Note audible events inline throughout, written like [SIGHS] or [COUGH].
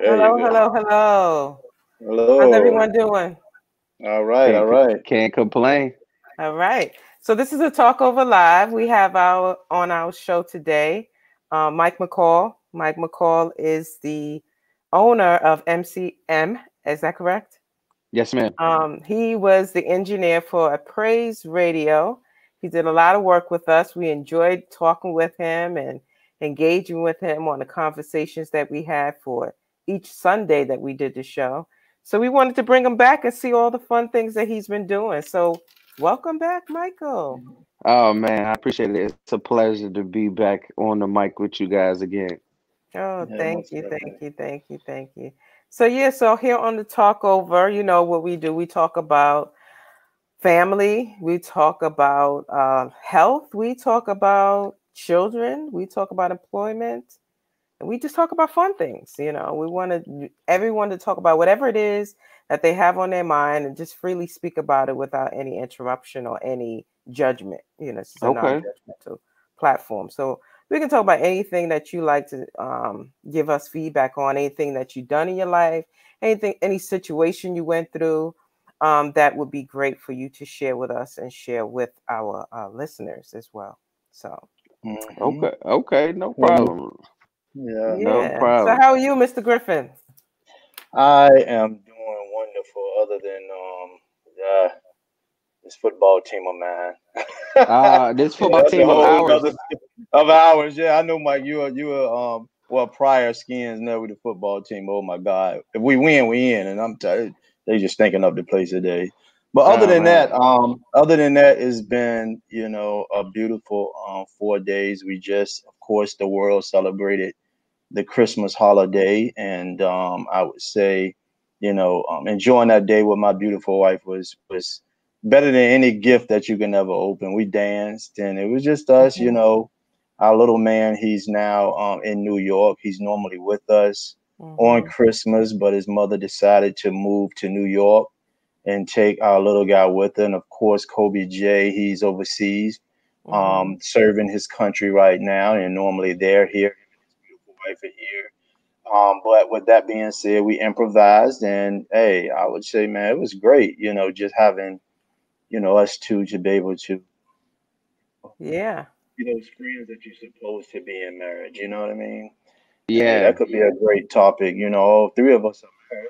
There hello, hello, hello. Hello. How's everyone doing? All right, all Can't- right. Can't complain. All right. So this is a talk over live. We have our on our show today, uh, Mike McCall. Mike McCall is the owner of MCM. Is that correct? Yes, ma'am. Um, he was the engineer for Appraise Radio. He did a lot of work with us. We enjoyed talking with him and engaging with him on the conversations that we had for each Sunday that we did the show. So we wanted to bring him back and see all the fun things that he's been doing. So welcome back, Michael. Oh man, I appreciate it. It's a pleasure to be back on the mic with you guys again. Oh, Yeah, thank most you, thank you, thank you, thank you. So yeah, so here on the talk over, you know what we do. We talk about family, we talk about uh, health, we talk about children, we talk about employment, and we just talk about fun things. You know, we want to everyone to talk about whatever it is that they have on their mind and just freely speak about it without any interruption or any judgment. You know, it's just a Okay. non-judgmental platform. So we can talk about anything that you like to um, give us feedback on, anything that you've done in your life, anything, any situation you went through. Um, that would be great for you to share with us and share with our uh, listeners as well. So Mhm. Okay, okay, no Mhm. problem. Yeah. no yeah. So how are you, Mr. Griffin? I am doing wonderful. Other than um, uh, this football team of mine. Uh, this [LAUGHS] football that's a team of whole ours. of ours. Yeah, I know, Mike. You are you are um well prior skins now with the football team. Oh my God! If we win, we in, and I'm tired. They just thinking up the place today. But other Oh, than man. that, um, other than that, it's been you know a beautiful um four days. We just, of course, the world celebrated the Christmas holiday, and um, I would say, you know, um, enjoying that day with my beautiful wife was was better than any gift that you can ever open. We danced, and it was just us, you Mhm. know. Our little man, he's now um, in New York. He's normally with us on Mhm. Christmas, but his mother decided to move to New York and take our little guy with her. And of course, Kobe J, he's overseas, um, serving his country right now, and normally they're here. Him and wife are here. Um, but with that being said, we improvised, and hey, I would say, man, it was great. You know, just having, you know, us two to be able to, yeah. you know, friends that you're supposed to be in marriage. You know what I mean? Hey, Yeah, that could be a great topic. You know, all three of us are married.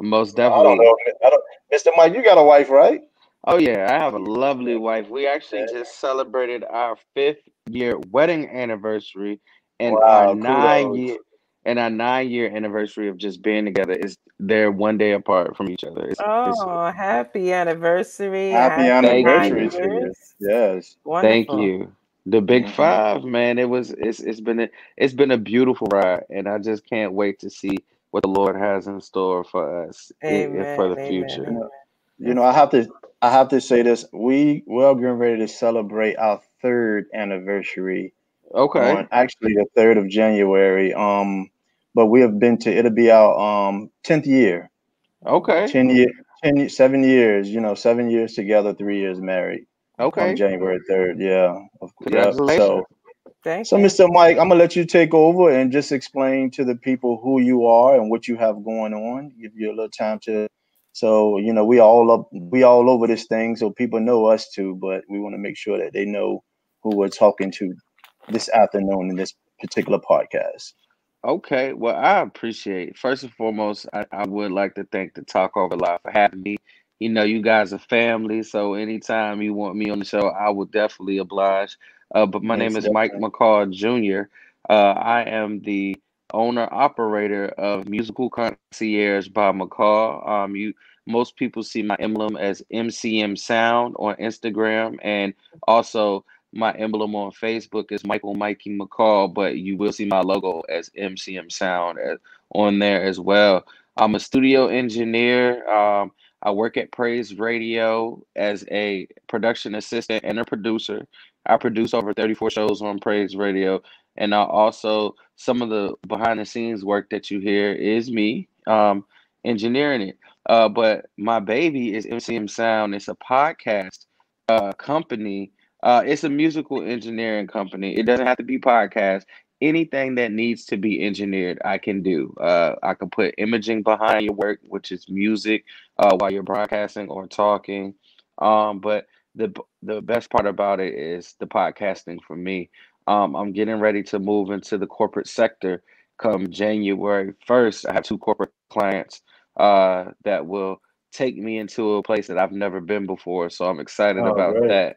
most I don't definitely. know. I don't, Mr. Mike, you got a wife, right? Oh yeah, I have a lovely wife. We actually Yeah. just celebrated our fifth year wedding anniversary and our Wow, nine kudos. year and our nine year anniversary of just being together is they're one day apart from each other. It's, it's Oh, happy anniversary. Happy Thank anniversary you. to you. years. Yes. Thank you. The big Mhm. five, man. It was it's it's been a it's been a beautiful ride, and I just can't wait to see what the Lord has in store for us i- i- Amen. for the Amen. future. You Amen. know, you know, I have to I have to say this. We we're getting ready to celebrate our third anniversary Okay. on actually the third of January. Um, but we have been to it'll be our um tenth year. Okay. Ten year ten ye- seven years, you know, seven years together, three years married. On Okay. January third. Yeah. Of course. So Thank so you. Mr. Mike, I'm gonna let you take over and just explain to the people who you are and what you have going on. Give you a little time to so you know we all up we all over this thing so people know us too, but we want to make sure that they know who we're talking to this afternoon in this particular podcast. Okay, well, I appreciate. First and foremost, I, I would like to thank the Talk Over Live for having me. You know, you guys are family, so anytime you want me on the show, I will definitely oblige. Uh, but my name is Mike. McCall Jr. Uh, I am the owner operator of Musical Concierge by McCall. Um, you most people see my emblem as MCM Sound on Instagram, and also my emblem on Facebook is Michael Mikey McCall, but you will see my logo as MCM Sound as, on there as well. I'm a studio engineer. Um, I work at Praise Radio as a production assistant and a producer. I produce over 34 shows on Praise Radio, and I also some of the behind the scenes work that you hear is me um, engineering it. Uh, but my baby is MCM Sound. It's a podcast uh, company uh, it's a musical engineering company. It doesn't have to be podcast. anything that needs to be engineered, I can do. Uh, I can put imaging behind your work, which is music, uh, while you're broadcasting or talking. Um, but the the best part about it is the podcasting for me. Um, I'm getting ready to move into the corporate sector come January 1st. I have two corporate clients uh, that will take me into a place that I've never been before. So I'm excited oh, about great. that.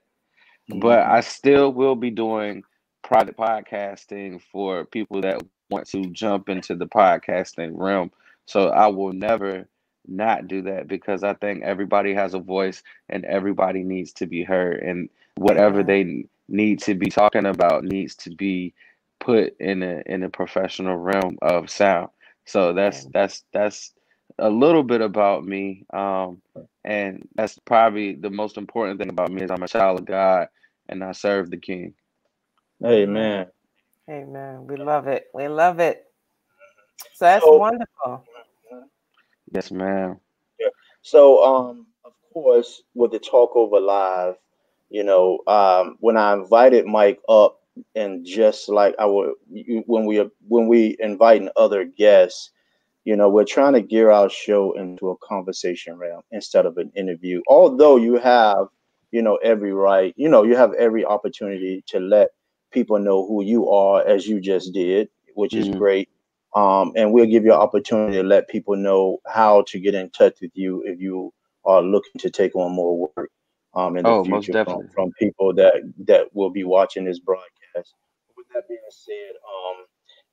Mm-hmm. But I still will be doing private podcasting for people that want to jump into the podcasting realm. So I will never not do that because I think everybody has a voice and everybody needs to be heard and whatever they need to be talking about needs to be put in a in a professional realm of sound. So that's that's that's a little bit about me. Um, and that's probably the most important thing about me is I'm a child of God and I serve the King. Amen. Amen. We love it. We love it. So that's so, wonderful. Yes, ma'am. Yeah. So, um, of course, with the Talk Over Live, you know, um, when I invited Mike up, and just like I would, when we when we inviting other guests, you know, we're trying to gear our show into a conversation realm instead of an interview. Although you have, you know, every right, you know, you have every opportunity to let people know who you are, as you just did, which mm-hmm. is great. Um, and we'll give you an opportunity to let people know how to get in touch with you if you are looking to take on more work um, in the oh, future from, from, people that that will be watching this broadcast. With that being said, um,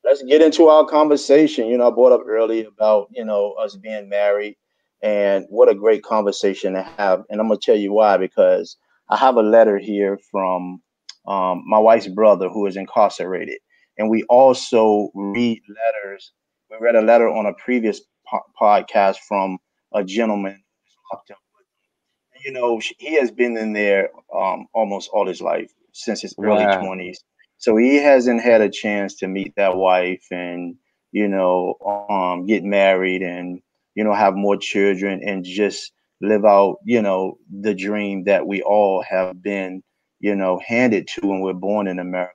let's get into our conversation. You know, I brought up earlier about you know us being married, and what a great conversation to have. And I'm gonna tell you why because I have a letter here from um, my wife's brother who is incarcerated, and we also read letters. We read a letter on a previous po- podcast from a gentleman. You know, he has been in there um, almost all his life since his early wow. 20s. So he hasn't had a chance to meet that wife and, you know, um, get married and, you know, have more children and just live out, you know, the dream that we all have been, you know, handed to when we're born in America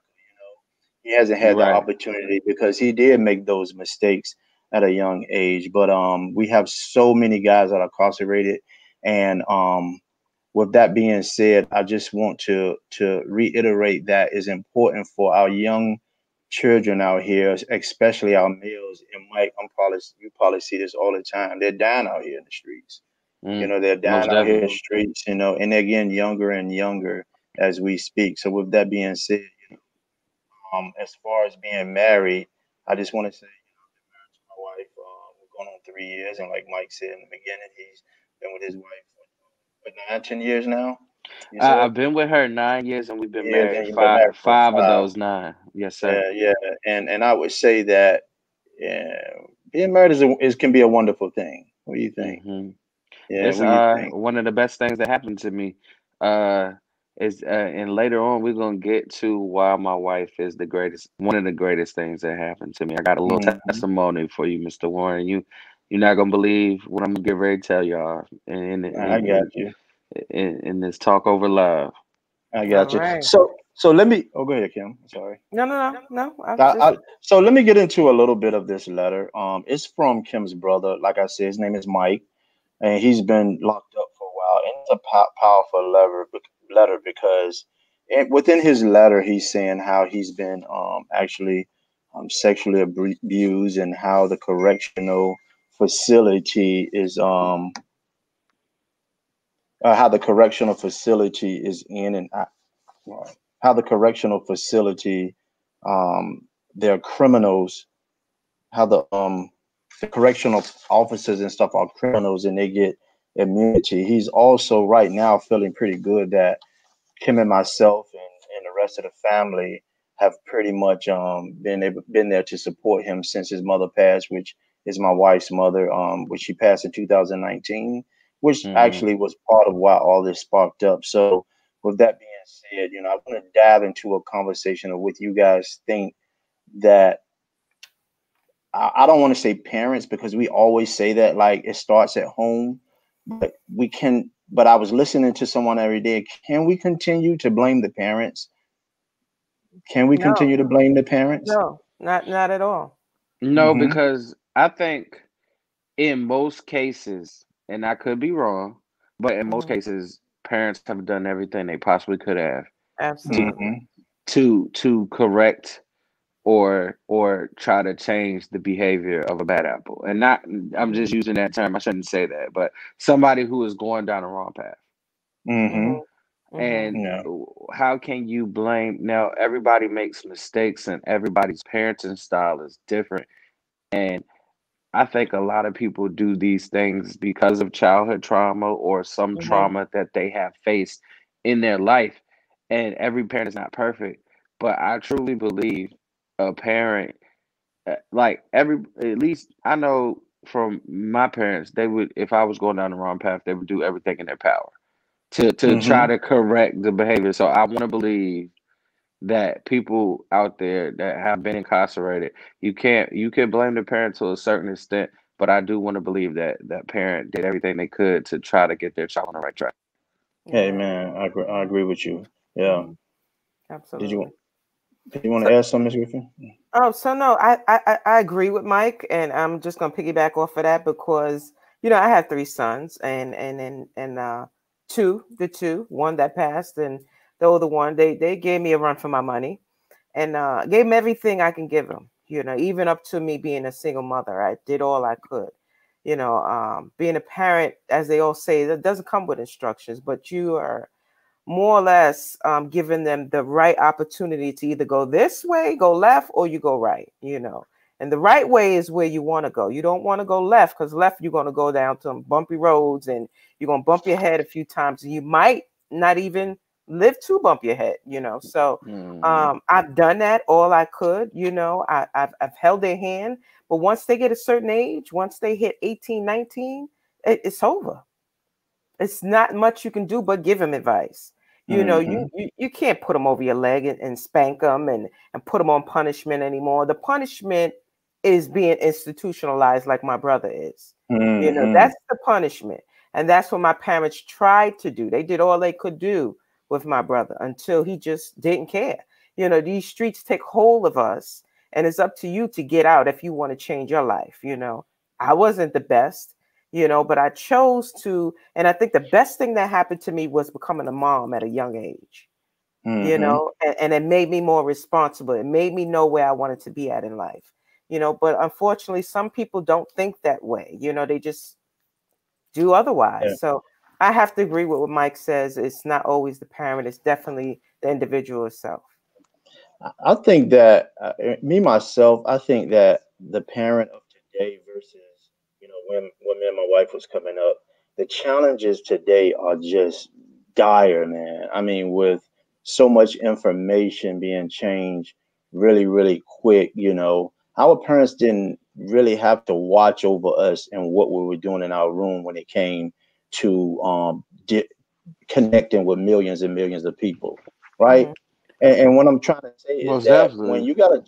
You know, he hasn't had right. that opportunity because he did make those mistakes at a young age. But um, we have so many guys that are incarcerated, and um, with that being said, I just want to to reiterate that is important for our young children out here, especially our males. And Mike, I'm probably you probably see this all the time. They're dying out here in the streets. Mm, you know, they're dying out here in the streets. You know, and they're getting younger and younger as we speak. So with that being said, um, as far as being married, I just want to say, you know, I've been married to my wife. Um, we're going on three years, and like Mike said in the beginning, he's been with his wife nine, ten years now. Uh, I've been with her nine years, and we've been yeah, married five, married five, five of those nine. Yes, sir. Yeah, yeah, and and I would say that yeah, being married is, a, is can be a wonderful thing. What do you think? Mm-hmm. Yeah, it's uh, think? one of the best things that happened to me. Uh, is uh, and later on we're gonna get to why my wife is the greatest one of the greatest things that happened to me. I got a little mm-hmm. testimony for you, Mr. Warren. You you're not gonna believe what I'm gonna get ready to tell y'all. And, I got you. In, in, this talk over love. I got All you. Right. So so let me. Oh, go ahead, Kim. Sorry. No, no, no, no. I, just... I, so let me get into a little bit of this letter. Um, it's from Kim's brother. Like I said, his name is Mike, and he's been locked up for a while. And it's a po- powerful letter letter because it, within his letter, he's saying how he's been um, actually um, sexually abused and how the correctional facility is um uh, how the correctional facility is in and out, how the correctional facility um there are criminals how the um the correctional officers and stuff are criminals and they get immunity. He's also right now feeling pretty good that Kim and myself and, and the rest of the family have pretty much um, been able, been there to support him since his mother passed, which is my wife's mother, um, which she passed in 2019, which mm-hmm. actually was part of why all this sparked up. So, with that being said, you know, I want to dive into a conversation of what you guys think that I, I don't want to say parents because we always say that like it starts at home, but we can but I was listening to someone every day. Can we continue to blame the parents? Can we no. continue to blame the parents? No, Not not at all. No, mm-hmm. because I think in most cases, and I could be wrong, but in most mm-hmm. cases, parents have done everything they possibly could have. Absolutely. To, to to correct or or try to change the behavior of a bad apple. And not I'm just using that term. I shouldn't say that, but somebody who is going down the wrong path. Mm-hmm. mm-hmm. And yeah. how can you blame now everybody makes mistakes and everybody's parenting style is different. And I think a lot of people do these things because of childhood trauma or some mm-hmm. trauma that they have faced in their life. And every parent is not perfect. But I truly believe a parent uh, like every at least I know from my parents they would if I was going down the wrong path they would do everything in their power to to mm-hmm. try to correct the behavior. So I want to believe that people out there that have been incarcerated, you can't you can blame the parent to a certain extent, but I do want to believe that that parent did everything they could to try to get their child on the right track. Hey man, I agree, I agree with you. Yeah, absolutely. Did you did you want to so, add something, Ms. Griffin? Oh, so no, I, I I agree with Mike, and I'm just gonna piggyback off of that because you know I have three sons, and and and and uh, two, the two, one that passed, and the one. They they gave me a run for my money, and uh, gave them everything I can give them. You know, even up to me being a single mother, I did all I could. You know, um, being a parent, as they all say, that doesn't come with instructions, but you are more or less um, giving them the right opportunity to either go this way, go left, or you go right, you know. And the right way is where you want to go. You don't want to go left because left, you're going to go down some bumpy roads and you're going to bump your head a few times. You might not even live to bump your head, you know. So mm. um, I've done that all I could, you know. I, have I've held their hand. But once they get a certain age, once they hit 18, 19, it, it's over. It's not much you can do but give them advice. You mm-hmm. know, you, mm-hmm. you you can't put them over your leg and, and spank them and and put them on punishment anymore. The punishment is being institutionalized, like my brother is. Mm-hmm. You know, mm-hmm. that's the punishment, and that's what my parents tried to do. They did all they could do with my brother until he just didn't care. You know, these streets take hold of us, and it's up to you to get out if you want to change your life. You know, I wasn't the best you know, but I chose to, and I think the best thing that happened to me was becoming a mom at a young age, mm-hmm. you know, and, and, it made me more responsible. It made me know where I wanted to be at in life, you know, but unfortunately, some people don't think that way, you know, they just do otherwise. Yeah. So I have to agree with what Mike says. It's not always the parent, it's definitely the individual itself. I think that uh, me myself, I think that the parent of today versus you know when when me and my wife was coming up, the challenges today are just dire, man. I mean, with so much information being changed really, really quick, you know, our parents didn't really have to watch over us and what we were doing in our room when it came to um, di- connecting with millions and millions of people, right? Mm-hmm. And, and, what I'm trying to say is Most that definitely. when you got a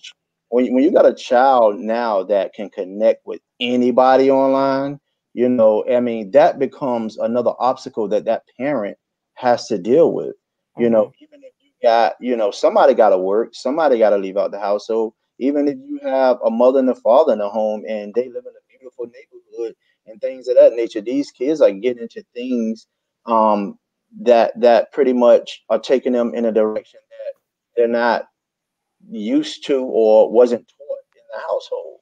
when, when you got a child now that can connect with anybody online, you know, I mean, that becomes another obstacle that that parent has to deal with. You know, mm-hmm. even if you got, you know, somebody got to work, somebody got to leave out the house. So even if you have a mother and a father in the home and they live in a beautiful neighborhood and things of that nature, these kids are getting into things um, that that pretty much are taking them in a direction that they're not used to or wasn't taught in the household.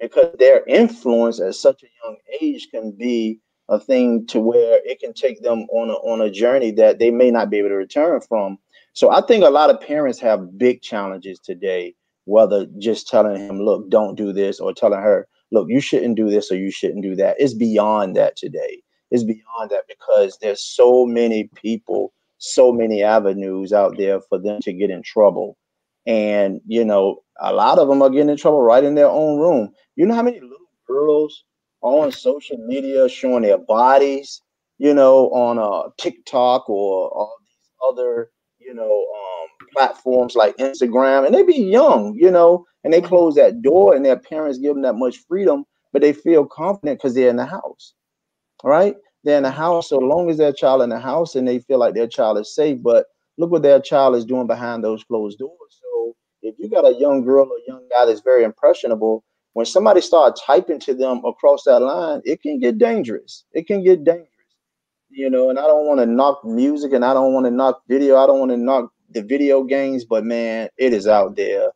Because their influence at such a young age can be a thing to where it can take them on a, on a journey that they may not be able to return from. So i think a lot of parents have big challenges today whether just telling him look don't do this or telling her look you shouldn't do this or you shouldn't do that. It's beyond that today. It's beyond that because there's so many people so many avenues out there for them to get in trouble. And you know a lot of them are getting in trouble right in their own room. You know how many little girls on social media showing their bodies you know on uh tiktok or all these other you know um platforms like instagram? And they be young you know and they close that door and their parents give them that much freedom but they feel confident because they're in the house right they're in the house so long as their child in the house and they feel like their child is safe but look what their child is doing behind those closed doors So if you got a young girl or young guy that's very impressionable, when somebody start typing to them across that line, it can get dangerous. It can get dangerous, you know. And I don't want to knock music, and I don't want to knock video. I don't want to knock the video games, but man, it is out there,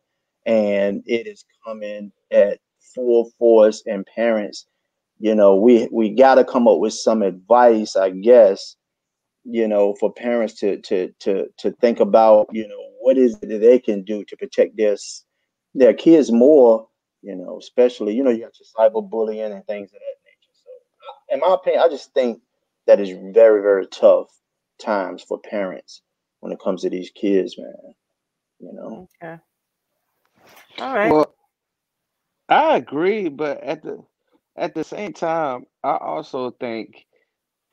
and it is coming at full force. And parents, you know, we we got to come up with some advice, I guess, you know, for parents to to to to think about, you know, what is it that they can do to protect their their kids more, you know, especially, you know, you got your cyberbullying and things of that nature. So, in my opinion, I just think that is very very tough times for parents when it comes to these kids, man. You know. Okay. All right. Well, I agree, but at the at the same time, I also think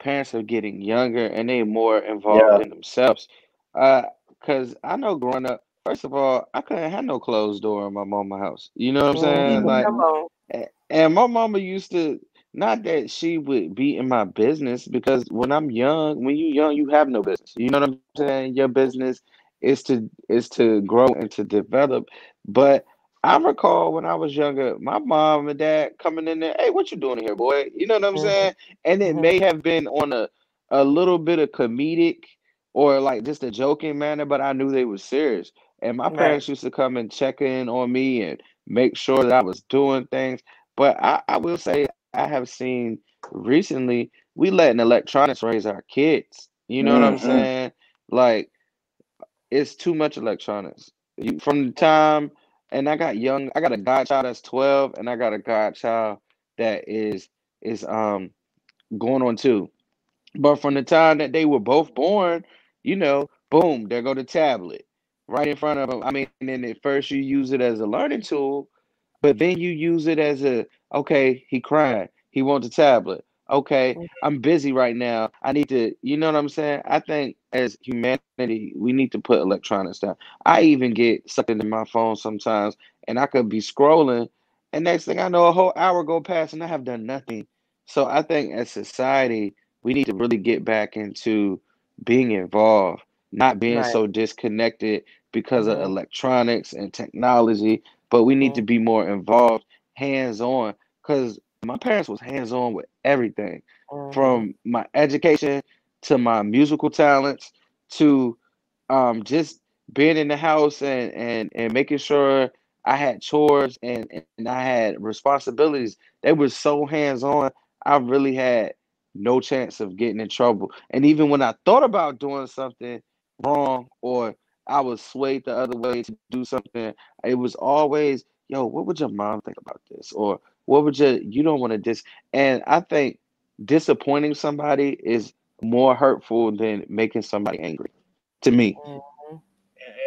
parents are getting younger and they more involved Yeah. in themselves. Uh, cause I know growing up, first of all, I couldn't have no closed door in my mama house. You know what I'm saying? Mhm. Like, Come on. a- and my mama used to not that she would be in my business because when I'm young, when you young, you have no business. You know what I'm saying? Your business is to is to grow and to develop. But I recall when I was younger, my mom and dad coming in there, hey, what you doing here, boy? You know what I'm Mhm. saying? And it Mhm. may have been on a a little bit of comedic or like just a joking manner, but I knew they were serious. And my Right. parents used to come and check in on me and make sure that I was doing things. But I, I will say I have seen recently we letting electronics raise our kids. You know what I'm Mhm. saying? Like it's too much electronics. You, from the time and I got young, I got a godchild that's 12 and I got a godchild that is is um going on two. But from the time that they were both born, you know, boom, there go the tablet right in front of them. I mean, and at first you use it as a learning tool, but then you use it as a okay, he crying, he wants a tablet. Okay, Mhm. I'm busy right now. I need to, you know what I'm saying? I think as humanity, we need to put electronics down. I even get sucked into my phone sometimes, and I could be scrolling, and next thing I know, a whole hour go past, and I have done nothing. So I think as society, we need to really get back into being involved, not being Right. so disconnected because of Mhm. electronics and technology, but we need to Mhm. be more involved, hands on. Because my parents was hands on with everything, Mhm. from my education to my musical talents to um just being in the house and and and making sure I had chores and and I had responsibilities. They were so hands on. I really had no chance of getting in trouble. And even when I thought about doing something wrong or I was swayed the other way to do something, it was always, yo, what would your mom think about this? Or what would you? you don't want to dis and I think disappointing somebody is more hurtful than making somebody angry to me. Mhm.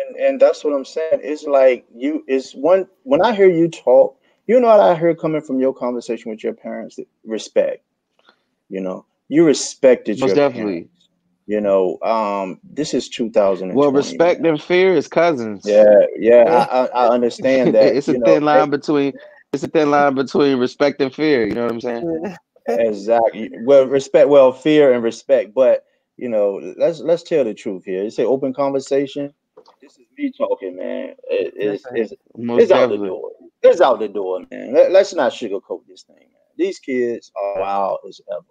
and and that's what I'm saying. It's like you it's one when I hear you talk, you know what I hear coming from your conversation with your parents, respect. You know, you respected Most your definitely. parents. You know, um, this is 2000 Well, respect man. and fear is cousins. Yeah, yeah, I, I, I [LAUGHS] understand that. it's a You know, thin line between it's a thin line between respect and fear. You know what I'm saying? exactly. Well, respect, well, fear and respect, but you know, let's let's tell the truth here. It's an open conversation. This is me talking, man. It, it's, it's Most it's out the door. It's out the door, man. Let, us not sugarcoat this thing, man. These kids are wild as ever,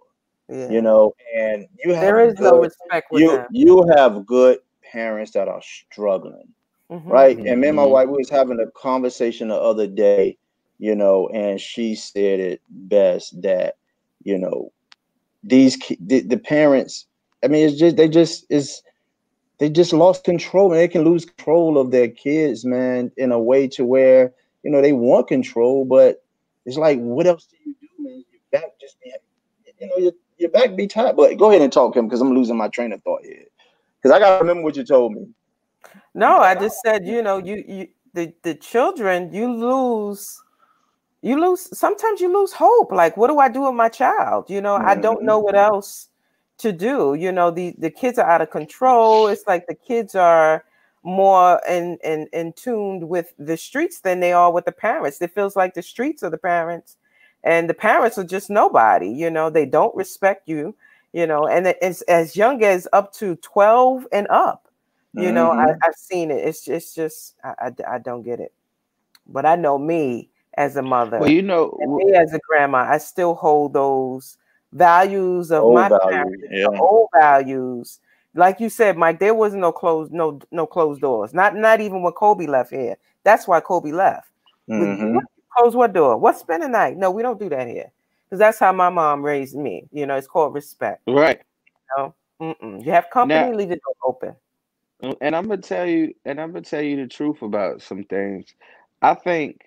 Yeah. you know. And you have there is no respect with you them. you have good parents that are struggling, Mhm. right? And me and my Mhm. wife we was having a conversation the other day, you know, and she said it best that you know these the, the parents. I mean, it's just they just is they just lost control and they can lose control of their kids, man, in a way to where you know they want control, but it's like, what else do you do, man? Your back just be, you know, your, your back be tight. But go ahead and talk, to him, because I'm losing my train of thought here. Because I gotta remember what you told me. No, I just said, you know, you you the the children, you lose you lose sometimes you lose hope. Like, what do I do with my child? You know, I don't mm-hmm. know what else to do. You know, the the kids are out of control. It's like the kids are more in in in tuned with the streets than they are with the parents. It feels like the streets are the parents, and the parents are just nobody. You know, they don't respect you. You know, and it's as young as up to twelve and up You know, I, mm-hmm. have seen it. It's just, it's just I, I, I, don't get it. But I know me as a mother. Well, you know, me as a grandma, I still hold those values of my value, parents, yeah. the old values. Like you said, Mike, there was no closed, no, no closed doors. Not, not even when Kobe left here. That's why Kobe left. Mhm. [LAUGHS] Close what door? What's spend the night? No, we don't do that here. Because that's how my mom raised me. You know, it's called respect. right. You, know? You have company, Now- leave the door open. And I'm gonna tell you, and I'm gonna tell you the truth about some things. I think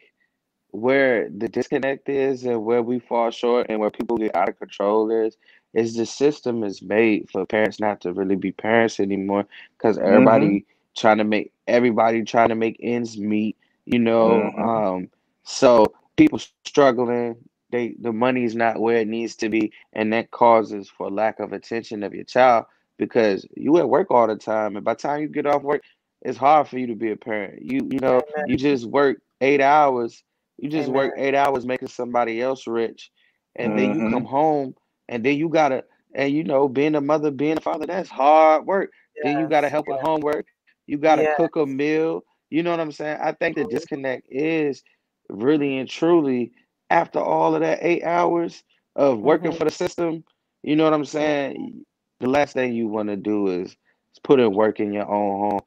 where the disconnect is and where we fall short and where people get out of control is is the system is made for parents not to really be parents anymore because everybody trying to make everybody trying to make ends meet, you know. Mhm. Um, so people struggling, they the money's not where it needs to be, and that causes for lack of attention of your child because you at work all the time, and by the time you get off work, it's hard for you to be a parent. You you know you just work eight hours. You just work eight hours making somebody else rich, and then you come home, and then you gotta and you know being a mother, being a father, that's hard work. Then you gotta Yes, help with homework. You gotta Yes. cook a meal. You know what I'm saying? I think the Mhm. disconnect is really and truly after all of that eight hours of working Mhm. for the system. You know what I'm saying? The last thing you want to do is, is put in work in your own home.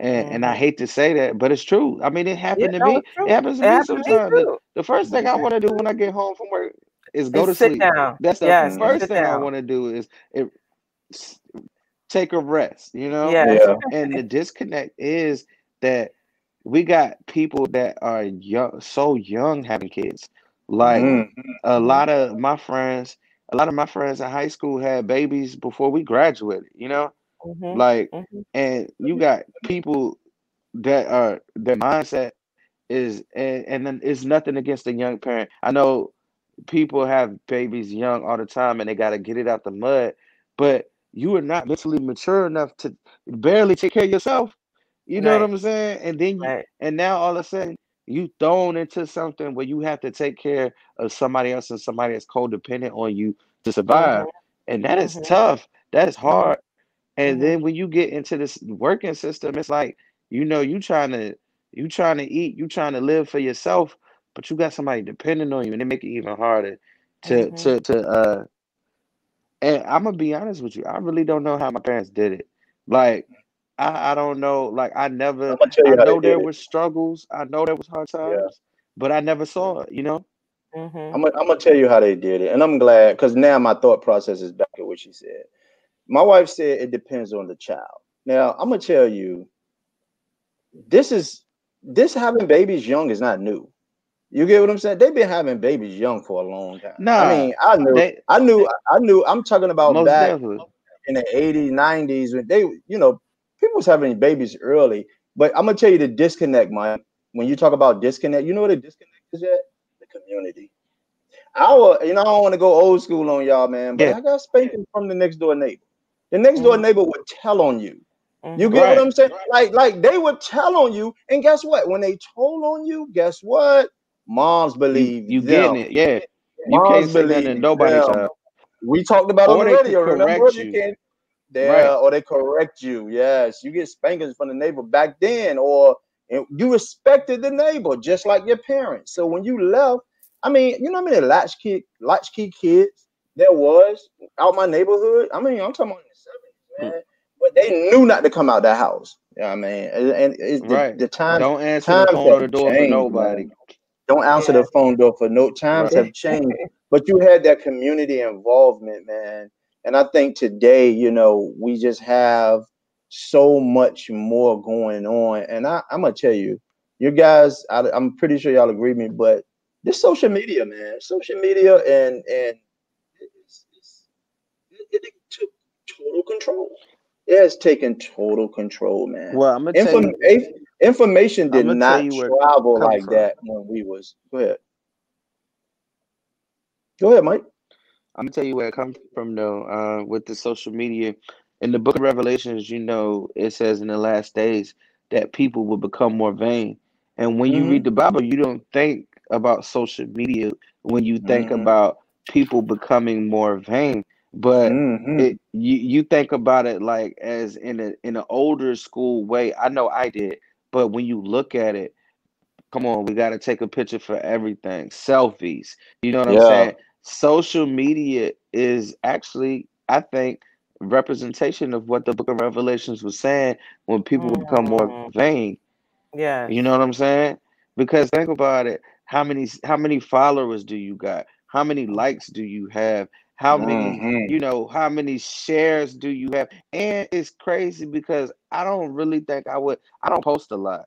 And and I Mhm. hate to say that, but it's true. I mean, it happened Yeah, to no, me. It happens to It me happened to me sometimes. The, the first thing I want to do when I get home from work is go Is to sit sleep. down. That's the Yes, first sit thing I want to do is it, take a rest, you know? Yes. Yeah. And the [LAUGHS] disconnect is that we got people that are young, so young having kids. Like Mhm. Mhm. a Mhm. lot of my friends, a lot of my friends in high school had babies before we graduated, you know? Mhm. Like, Mhm. and you got people that are their mindset is and, and then it's nothing against a young parent. I know people have babies young all the time and they got to get it out the mud, but you are not mentally mature enough to barely take care of yourself. You know what I'm saying? And then you, Right. and now all of a sudden you thrown into something where you have to take care of somebody else and somebody that's codependent on you to survive. Mhm. And that is Mhm. tough. That is hard. And Mhm. then when you get into this working system, it's like, you know, you trying to you trying to eat, you trying to live for yourself, but you got somebody depending on you, and it make it even harder to Mhm. to to uh and I'm gonna be honest with you, I really don't know how my parents did it. Like I, I don't know, like I never I'm gonna tell I you how they know there did it. was struggles, I know there was hard Yeah. times, but I never saw it, you know? Mhm. I'm gonna, I'm gonna tell you how they did it, and I'm glad because now my thought process is back at what she said. My wife said it depends on the child. Now I'm gonna tell you, this is this having babies young is not new. You get what I'm saying? They've been having babies young for a long time. I Nah, mean, I knew, they I knew, I knew. I'm talking about back definitely. in the 80s, 90s when they, you know, people was having babies early. But I'm gonna tell you the disconnect, Mike. When you talk about disconnect, you know what a disconnect is at? The community. Our, you know, I don't want to go old school on y'all, man, but Yeah. I got spanking from the next door neighbor. The next door Mhm. neighbor would tell on you. You Mhm. get what I'm saying? Like, like they would tell on you, and guess what? When they told on you, guess what? Moms believe you them. getting it, yeah. You Moms can't say nothing to believe nobody, them. We talked about on Or the they could radio. Remember? correct They you. can, Right. or they correct you. Yes, you get spankings from the neighbor back then, or you respected the neighbor just like your parents. So when you left, I mean, you know how many latchkey latchkey kids there was out my neighborhood. I mean, I'm talking about But they knew not to come out that house. You know what I mean? And, and it's the, Right. the times Don't answer the phone or the have door for nobody. man. Don't answer Yeah. the phone door for no times Right. have changed. But you had that community involvement, man. And I think today, you know, we just have so much more going on. And I, I'm gonna tell you, you guys, I, I'm pretty sure y'all agree with me, but this social media, man, social media, and and it's, it's, it, it took total control. It has taken total control, man. Well, I'm gonna tell you. information did gonna tell not you travel like from. that when we was. Go ahead. Go ahead, Mike. I'm gonna tell you where it comes from though. Uh, with the social media, in the Book of Revelations, you know, it says in the last days that people will become more vain. And when you Mhm. read the Bible, you don't think about social media when you think Mhm. about people becoming more vain. But Mhm. it you you think about it like as in a in an older school way. I know I did, but when you look at it, come on, we got to take a picture for everything. Selfies. You know what I'm saying? Social media is actually, I think, representation of what the book of Revelations was saying when people become more vain. Yeah. You know what I'm saying? Because think about it. How many how many followers do you got? How many likes do you have? How many, Mhm. you know, how many shares do you have? And it's crazy because I don't really think I would I don't post a lot.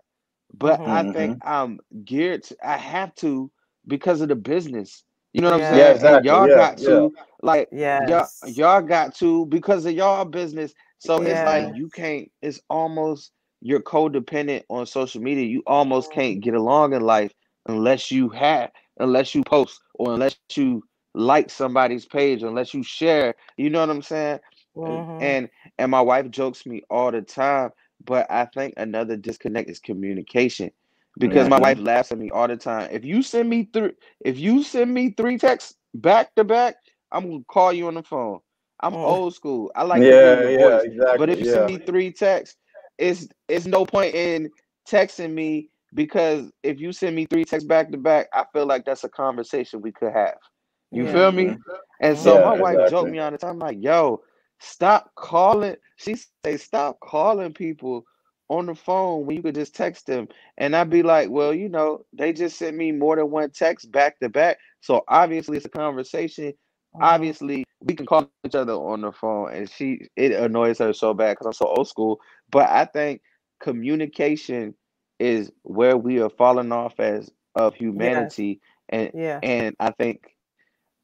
But Mhm. I think I'm geared to I have to because of the business. You know what Yeah. I'm Yeah, saying? exactly. And y'all Yeah, got yeah. to like y'all y'all got to because of y'all business. So it's like you can't, it's almost you're codependent on social media. You almost can't get along in life unless you have, unless you post or unless you like somebody's page, unless you share. You know what I'm saying? And Mhm. and, and my wife jokes me all the time, but I think another disconnect is communication. Because my Mhm. wife laughs at me all the time. If you send me three, if you send me three texts back to back, I'm gonna call you on the phone. I'm Mm. old school. I like to hear Yeah, yeah, voice. But if you send me three texts, it's it's no point in texting me because if you send me three texts back to back, I feel like that's a conversation we could have. You Yeah. feel me? Mhm. And so Yeah, my wife joked exactly. me all the time, like, yo, stop calling. She say, stop calling people on the phone when you could just text them. And I'd be like, well, you know, they just sent me more than one text back to back. So obviously it's a conversation. Mhm. Obviously we can call each other on the phone. And she it annoys her so bad because I'm so old school. But I think communication is where we are falling off as of Yes. humanity. And Yeah. and I think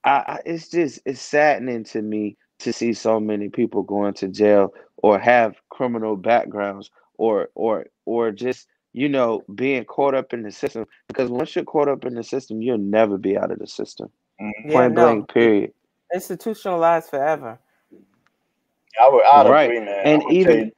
I, I it's just it's saddening to me to see so many people going to jail or have criminal backgrounds or or or just you know being caught up in the system because once you're caught up in the system you'll never be out of the system Mhm. Yeah. point No. blank period institutionalized forever. I would, I'd right agree, man. and I'm even you.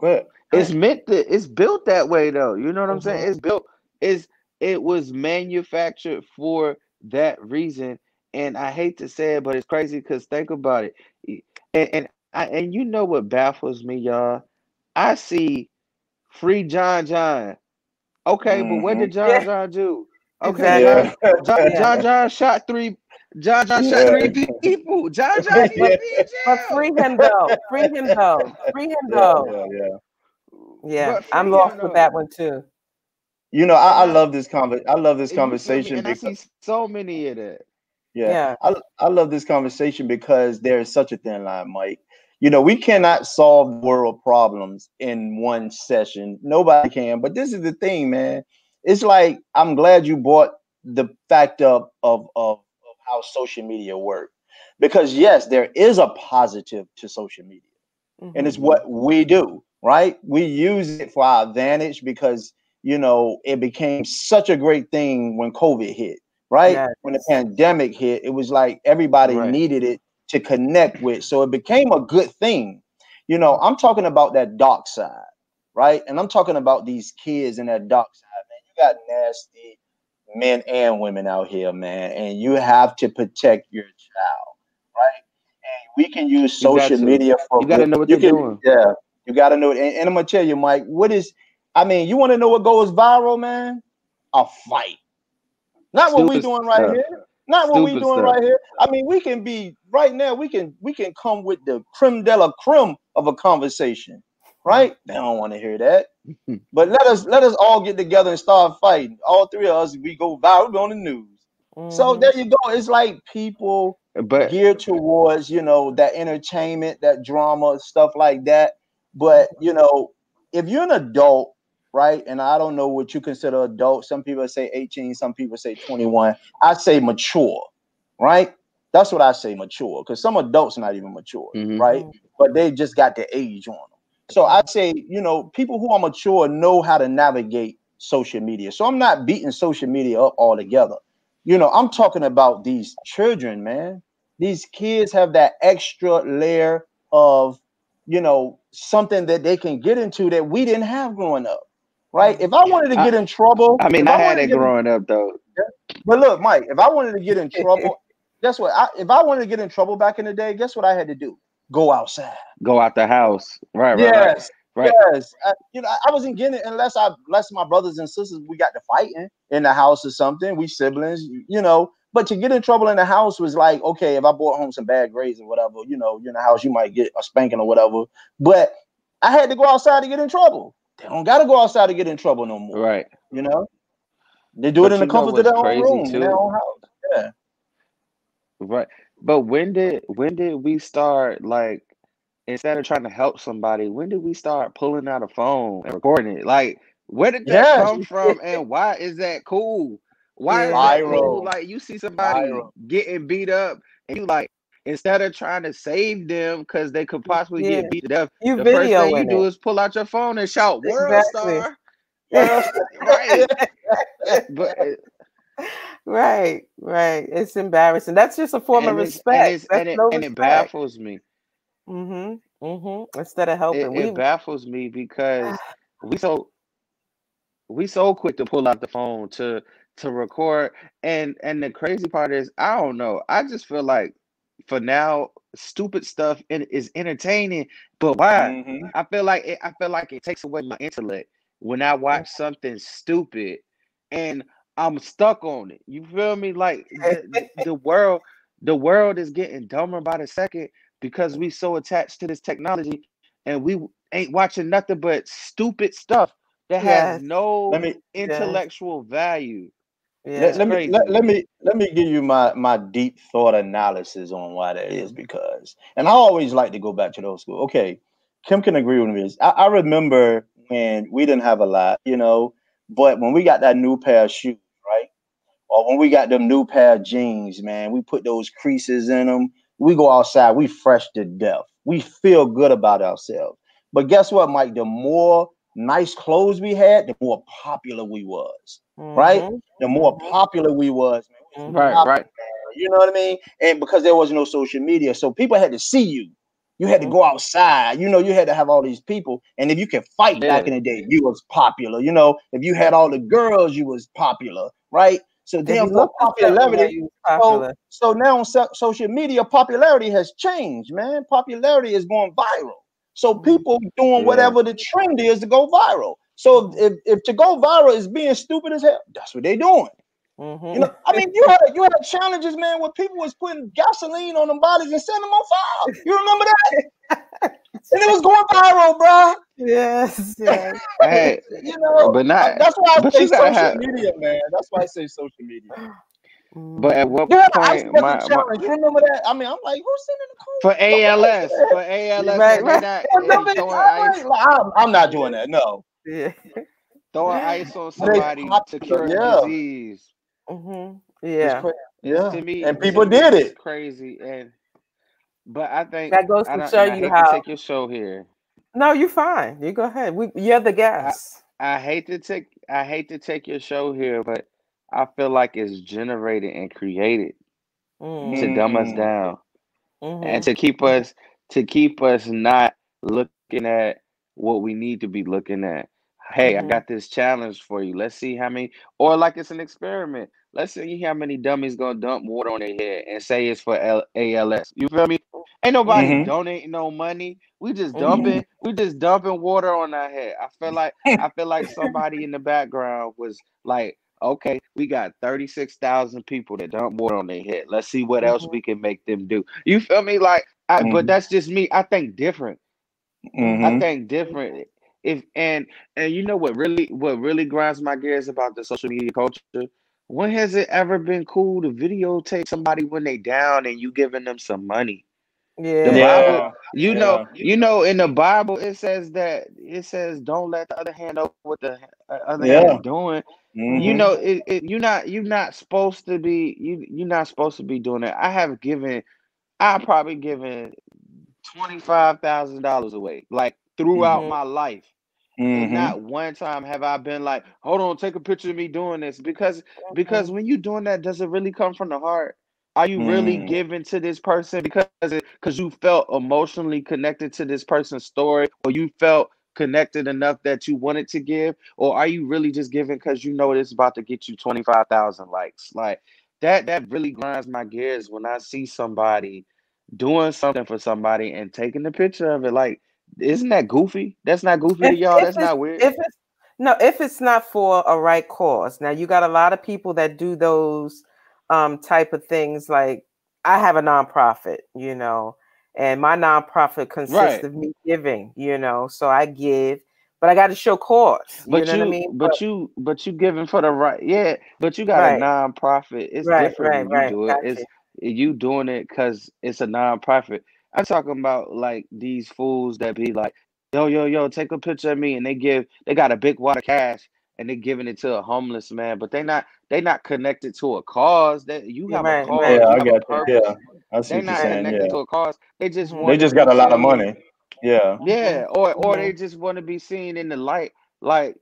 Go ahead. Go it's meant to it's built that way though you know what i'm saying it's built it's it was manufactured for that reason and i hate to say it but it's crazy because think about it and and, I, and you know what baffles me y'all i see free john john okay but what did mm-hmm. john Yeah. john do okay Exactly. john [LAUGHS] Yeah. john, john john shot three john john shot Yeah. three people john john need But be in but free him though. Free him though. Free him though. yeah, yeah. Yeah. but I'm free him lost with that one too. You know, I, I love this conver- I love this you conversation and i because see so many of that yeah, Yeah. I I love this conversation because there is such a thin line, Mike. You know, we cannot solve world problems in one session. Nobody can. But this is the thing, man. It's like I'm glad you brought the fact up of of, of how social media work. Because yes, there is a positive to social media. and it's Mhm. hmm what we do right we use it for our advantage because you know it became such a great thing when covid hit right when the pandemic hit it was like everybody right needed it to connect with so it became a good thing you know i'm talking about that dark side right and i'm talking about these kids in that dark side man you got nasty men and women out here man and you have to protect your child right and we can use social media for You got to good. know what You can, doing. yeah, you got to know it. And, and I'm gonna tell you, Mike, what is? I mean, you want to know what goes viral, man? A fight. Not what we Stupid doing right stuff. here. Not what we Stupid doing stuff. right here. I mean, we can be right now. We can we can come with the creme de la creme of a conversation, right? They don't want to hear that. [LAUGHS] But let us let us all get together and start fighting. All three of us, we go viral we on the news. So Mhm. there you go. It's like people But geared towards you know that entertainment that drama stuff like that but you know if you're an adult right? And i don't know what you consider adult. Some people say 18 some people say 21 i say mature right? That's what i say mature because some adults not even mature Mhm. right? Mhm. but they just got the age on them so i say you know people who are mature know how to navigate social media. So i'm not beating social media up altogether. You know i'm talking about these children man. These kids have that extra layer of you know something that they can get into that we didn't have growing up right if i wanted to I, get in trouble I mean, I i had it get in, growing up though. but look mike if i wanted to get in [LAUGHS] trouble guess what? I, if I wanted to get in trouble back in the day, guess what I had to do? Go outside. Go out the house. Right, right, yes. right. Yes, I, you know, I wasn't getting it unless I, unless my brothers and sisters, we got to fighting in the house or something. We siblings, you know. But to get in trouble in the house was like, okay, if I brought home some bad grades or whatever, you know, you're in the house, you might get a spanking or whatever. But I had to go outside to get in trouble. They don't got to go outside to get in trouble no more. Right. You know, they do But it in the comfort of their own room, too? their own house. Yeah. Right. But when did when did we start like instead of trying to help somebody, when did we start pulling out a phone and recording it? Like where did that Yes. come from [LAUGHS] and why is that cool? Why is that cool? Viral. Like you see somebody Viral. getting beat up and you like instead of trying to save them because they could possibly Yeah. get beat to death, You the first thing you do it. is pull out your phone and shout World Exactly. Star. [LAUGHS] Right. But [LAUGHS] Right, right. It's embarrassing. That's just a form of respect. and, and, it, no and it baffles me. Mm-hmm. Mm-hmm. Instead of helping, it, we it baffles me because [SIGHS] we so we so quick to pull out the phone to to record and and the crazy part is i don't know i just feel like for now stupid stuff in, is entertaining but why? Mhm. i feel like it, i feel like it takes away my intellect when i watch something stupid and i'm stuck on it. You feel me? Like [LAUGHS] the, the world the world is getting dumber by the second because we so attached to this technology and we ain't watching nothing but stupid stuff that has no me intellectual value. Yeah. let, let me let, let me let me give you my my deep thought analysis on why that is because and I always like to go back to those school. Okay, Kim can agree with me. I, I remember when we didn't have a lot, you know, but when we got that new pair of shoes, right? Or when we got them new pair of jeans, man, we put those creases in them. We go outside, we fresh to death. We feel good about ourselves. But guess what, Mike? The more nice clothes we had, the more popular we was. Right? Mhm. The more popular we was, man. we was. Right, popular, right. You know what I mean? And because there was no social media, so people had to see you. You had to Mhm. go outside. You know, you had to have all these people. And if you could fight back in the day, you was popular. You know, if you had all the girls, you was popular, right? So If you therefore, look a certain way, popularity. So, so now on so- social media, popularity has changed, man. Popularity is going viral. So Mhm. people doing Yeah. whatever the trend is to go viral. So if, if, if to go viral is being stupid as hell, that's what they doing. Mhm. You know, I mean, you had you had challenges, man, where people was putting gasoline on them bodies and setting them on fire. You remember that? [LAUGHS] and it was going viral, bro. yes, [LAUGHS] yes. Hey, You know, but I- not. that's why I say social have- media, man. That's why I say social media. But at what You had an ice point, bucket my, my challenge. You remember that? I mean, I'm like, who's sending in call? for? ALS, for ALS, Right, they right. not Yeah, dump it throwing down. ice, Like, I'm, I'm not doing that. No. [LAUGHS] Yeah. throwing [LAUGHS] ice on somebody to popular, cure a yeah. disease. Mhm. Yeah. crazy. Yeah. to me, And to people me, did it's it. crazy. And but I think That goes to don't, show and I you hate how. to take your show here. No, you're fine. You go ahead. We, you're the guest. I hate to take I hate to take your show here, but I feel like it's generated and created Mm, to dumb us Mm. down mhm. and to keep us to keep us not looking at what we need to be looking at. Hey, I Mhm. got this challenge for you. Let's see how many, or like it's an experiment. Let's see how many dummies gonna dump water on their head and say it's for L- ALS. You feel me? Ain't nobody Mhm. donating no money. We just Mhm. dumping, we just dumping water on our head. I feel like I feel like somebody in the background was like, okay, we got 36,000 people that dump water on their head. Let's see what else Mhm. we can make them do. You feel me? Like, I, but Mhm. that's just me. I think different. I think different. If and and you know what really what really grinds my gears about the social media culture? When has it ever been cool to videotape somebody when they down and you giving them some money? The Yeah. Bible, Yeah. you know, Yeah. you know, in the Bible it says that it says don't let the other hand know what the uh, other Yeah. hand is doing. You Mhm. know, it, it, you're not you're not supposed to be you you're not supposed to be doing that. I have given, I probably given twenty five thousand dollars away, like throughout Mhm. my life. Mhm. not one time have I been like, hold on, take a picture of me doing this. Because because Mhm. when you doing that, does it really come from the heart? Are you really Mm. giving to this person because because you felt emotionally connected to this person's story, or you felt connected enough that you wanted to give, or are you really just giving because you know it's about to get you twenty five thousand likes? Like that that really grinds my gears when I see somebody doing something for somebody and taking the picture of it. Like, isn't that goofy? That's not goofy to y'all. That's not weird. If it's no, if it's not for a right cause. Now you got a lot of people that do those um type of things. Like I have a nonprofit, you know, and my nonprofit consists right. of me giving, you know, so I give but I got to show cause. But you, you I mean? but, but, you, but you giving for the right, yeah. But you got right. a nonprofit. It's right, different right, when you do it. Gotcha. It's you doing it because it's a nonprofit. I'm talking about like these fools that be like, yo, yo, yo, take a picture of me, and they give, they got a big wad of cash, and they giving it to a homeless man, but they not, they not connected to a cause. That you have a cause. Yeah, I got you. Yeah, I see they not saying, connected yeah. to a cause. They just want they just got a lot of money. Yeah. Yeah, or or they just want to be seen in the light. Like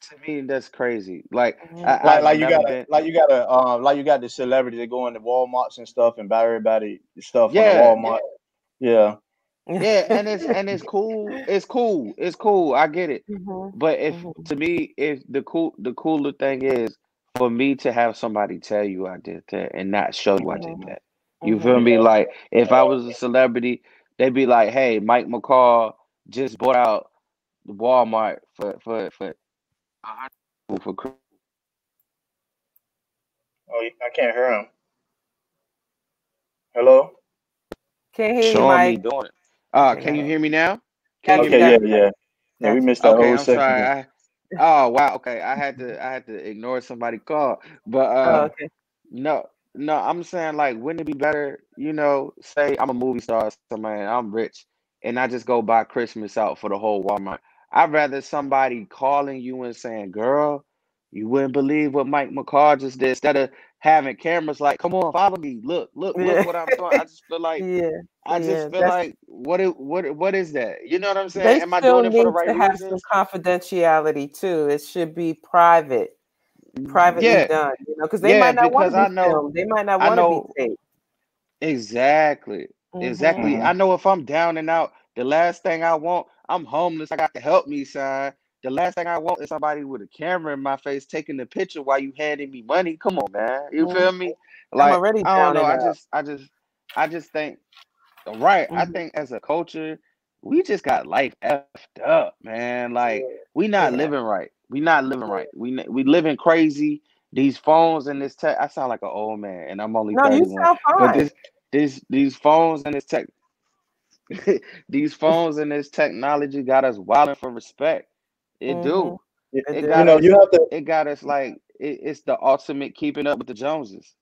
to me, that's crazy. Like, I, like, like you got, been... like you got a, um, like you got the celebrity that go into WalMarts and stuff and buy everybody stuff yeah, on Walmart. Yeah. Yeah. yeah, and it's [LAUGHS] and it's cool. It's cool. It's cool. I get it. Mm-hmm. But if mm-hmm. to me, if the cool the cooler thing is for me to have somebody tell you I did that and not show you I did mm-hmm. that. You mm-hmm. feel me? Like if I was a celebrity they'd be like, "Hey, Mike McCall just bought out Walmart for for for [LAUGHS] for." Oh, I can't hear him. Hello. Can't hear you, Mike. Me doing. Uh, can you hear me now? Can okay, yeah, yeah, yeah. We missed that okay, whole I'm section. Sorry. I, oh wow. Okay, I had to I had to ignore somebody call, but uh, oh, okay. no, no, I'm saying like, wouldn't it be better, you know, say I'm a movie star, somebody, I'm rich, and I just go buy Christmas out for the whole Walmart. I'd rather somebody calling you and saying, "Girl, you wouldn't believe what Mike McCall just did," instead of having cameras like, "Come on, follow me, look, look, [LAUGHS] look what I'm doing." I just feel like, yeah, I just yeah, feel like, what, is, what, what is that? You know what I'm saying? They Am I doing it for the right to have some confidentiality too. It should be private privately yeah. done, you know, because they yeah, might not want to be know, filmed. They might not want to be taped. Exactly. Mm-hmm. Exactly. I know if I'm down and out, the last thing I want, I'm homeless. I got to help me sign. The last thing I want is somebody with a camera in my face taking the picture while you handing me money. Come on, man. You mm-hmm. feel me? Like I'm already I don't know. I just, I just, I just think, right. Mm-hmm. I think as a culture, we just got life effed up, man. Like yeah. we not yeah. living right. We not living right. We we living crazy. These phones and this tech. I sound like an old man, and I'm only no, 31. You sound fine. But this this these phones and this tech [LAUGHS] these phones and this technology got us wilding for respect. It mm-hmm. do. It, it got you know, us, you have to. It got us like it, it's the ultimate keeping up with the Joneses.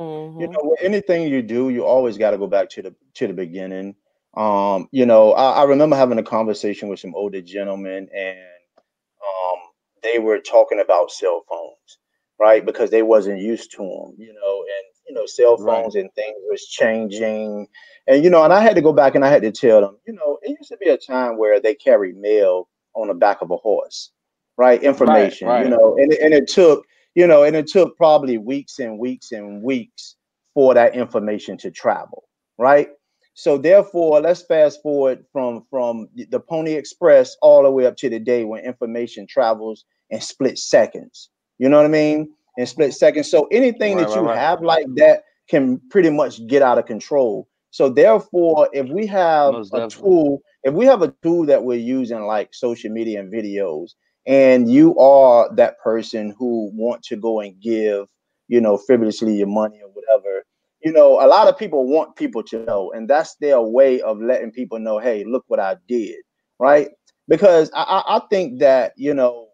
Mm-hmm. You know, anything you do, you always got to go back to the to the beginning. Um, you know, I, I remember having a conversation with some older gentlemen, and um, they were talking about cell phones, right? Because they wasn't used to them, you know, and you know, cell phones right. and things was changing, and you know, and I had to go back and I had to tell them, you know, it used to be a time where they carried mail on the back of a horse, right? Information, right, right. you know, and and it took, you know, and it took probably weeks and weeks and weeks for that information to travel, right? So therefore, let's fast forward from from the Pony Express all the way up to the day when information travels in split seconds. You know what I mean? In split seconds. So anything right, that you have like that can pretty much get out of control. So therefore, if we have Most a definitely. tool, if we have a tool that we're using like social media and videos, and you are that person who want to go and give, you know, frivolously your money or whatever, you know, a lot of people want people to know, and that's their way of letting people know, hey, look what I did, right? Because I, I think that you know,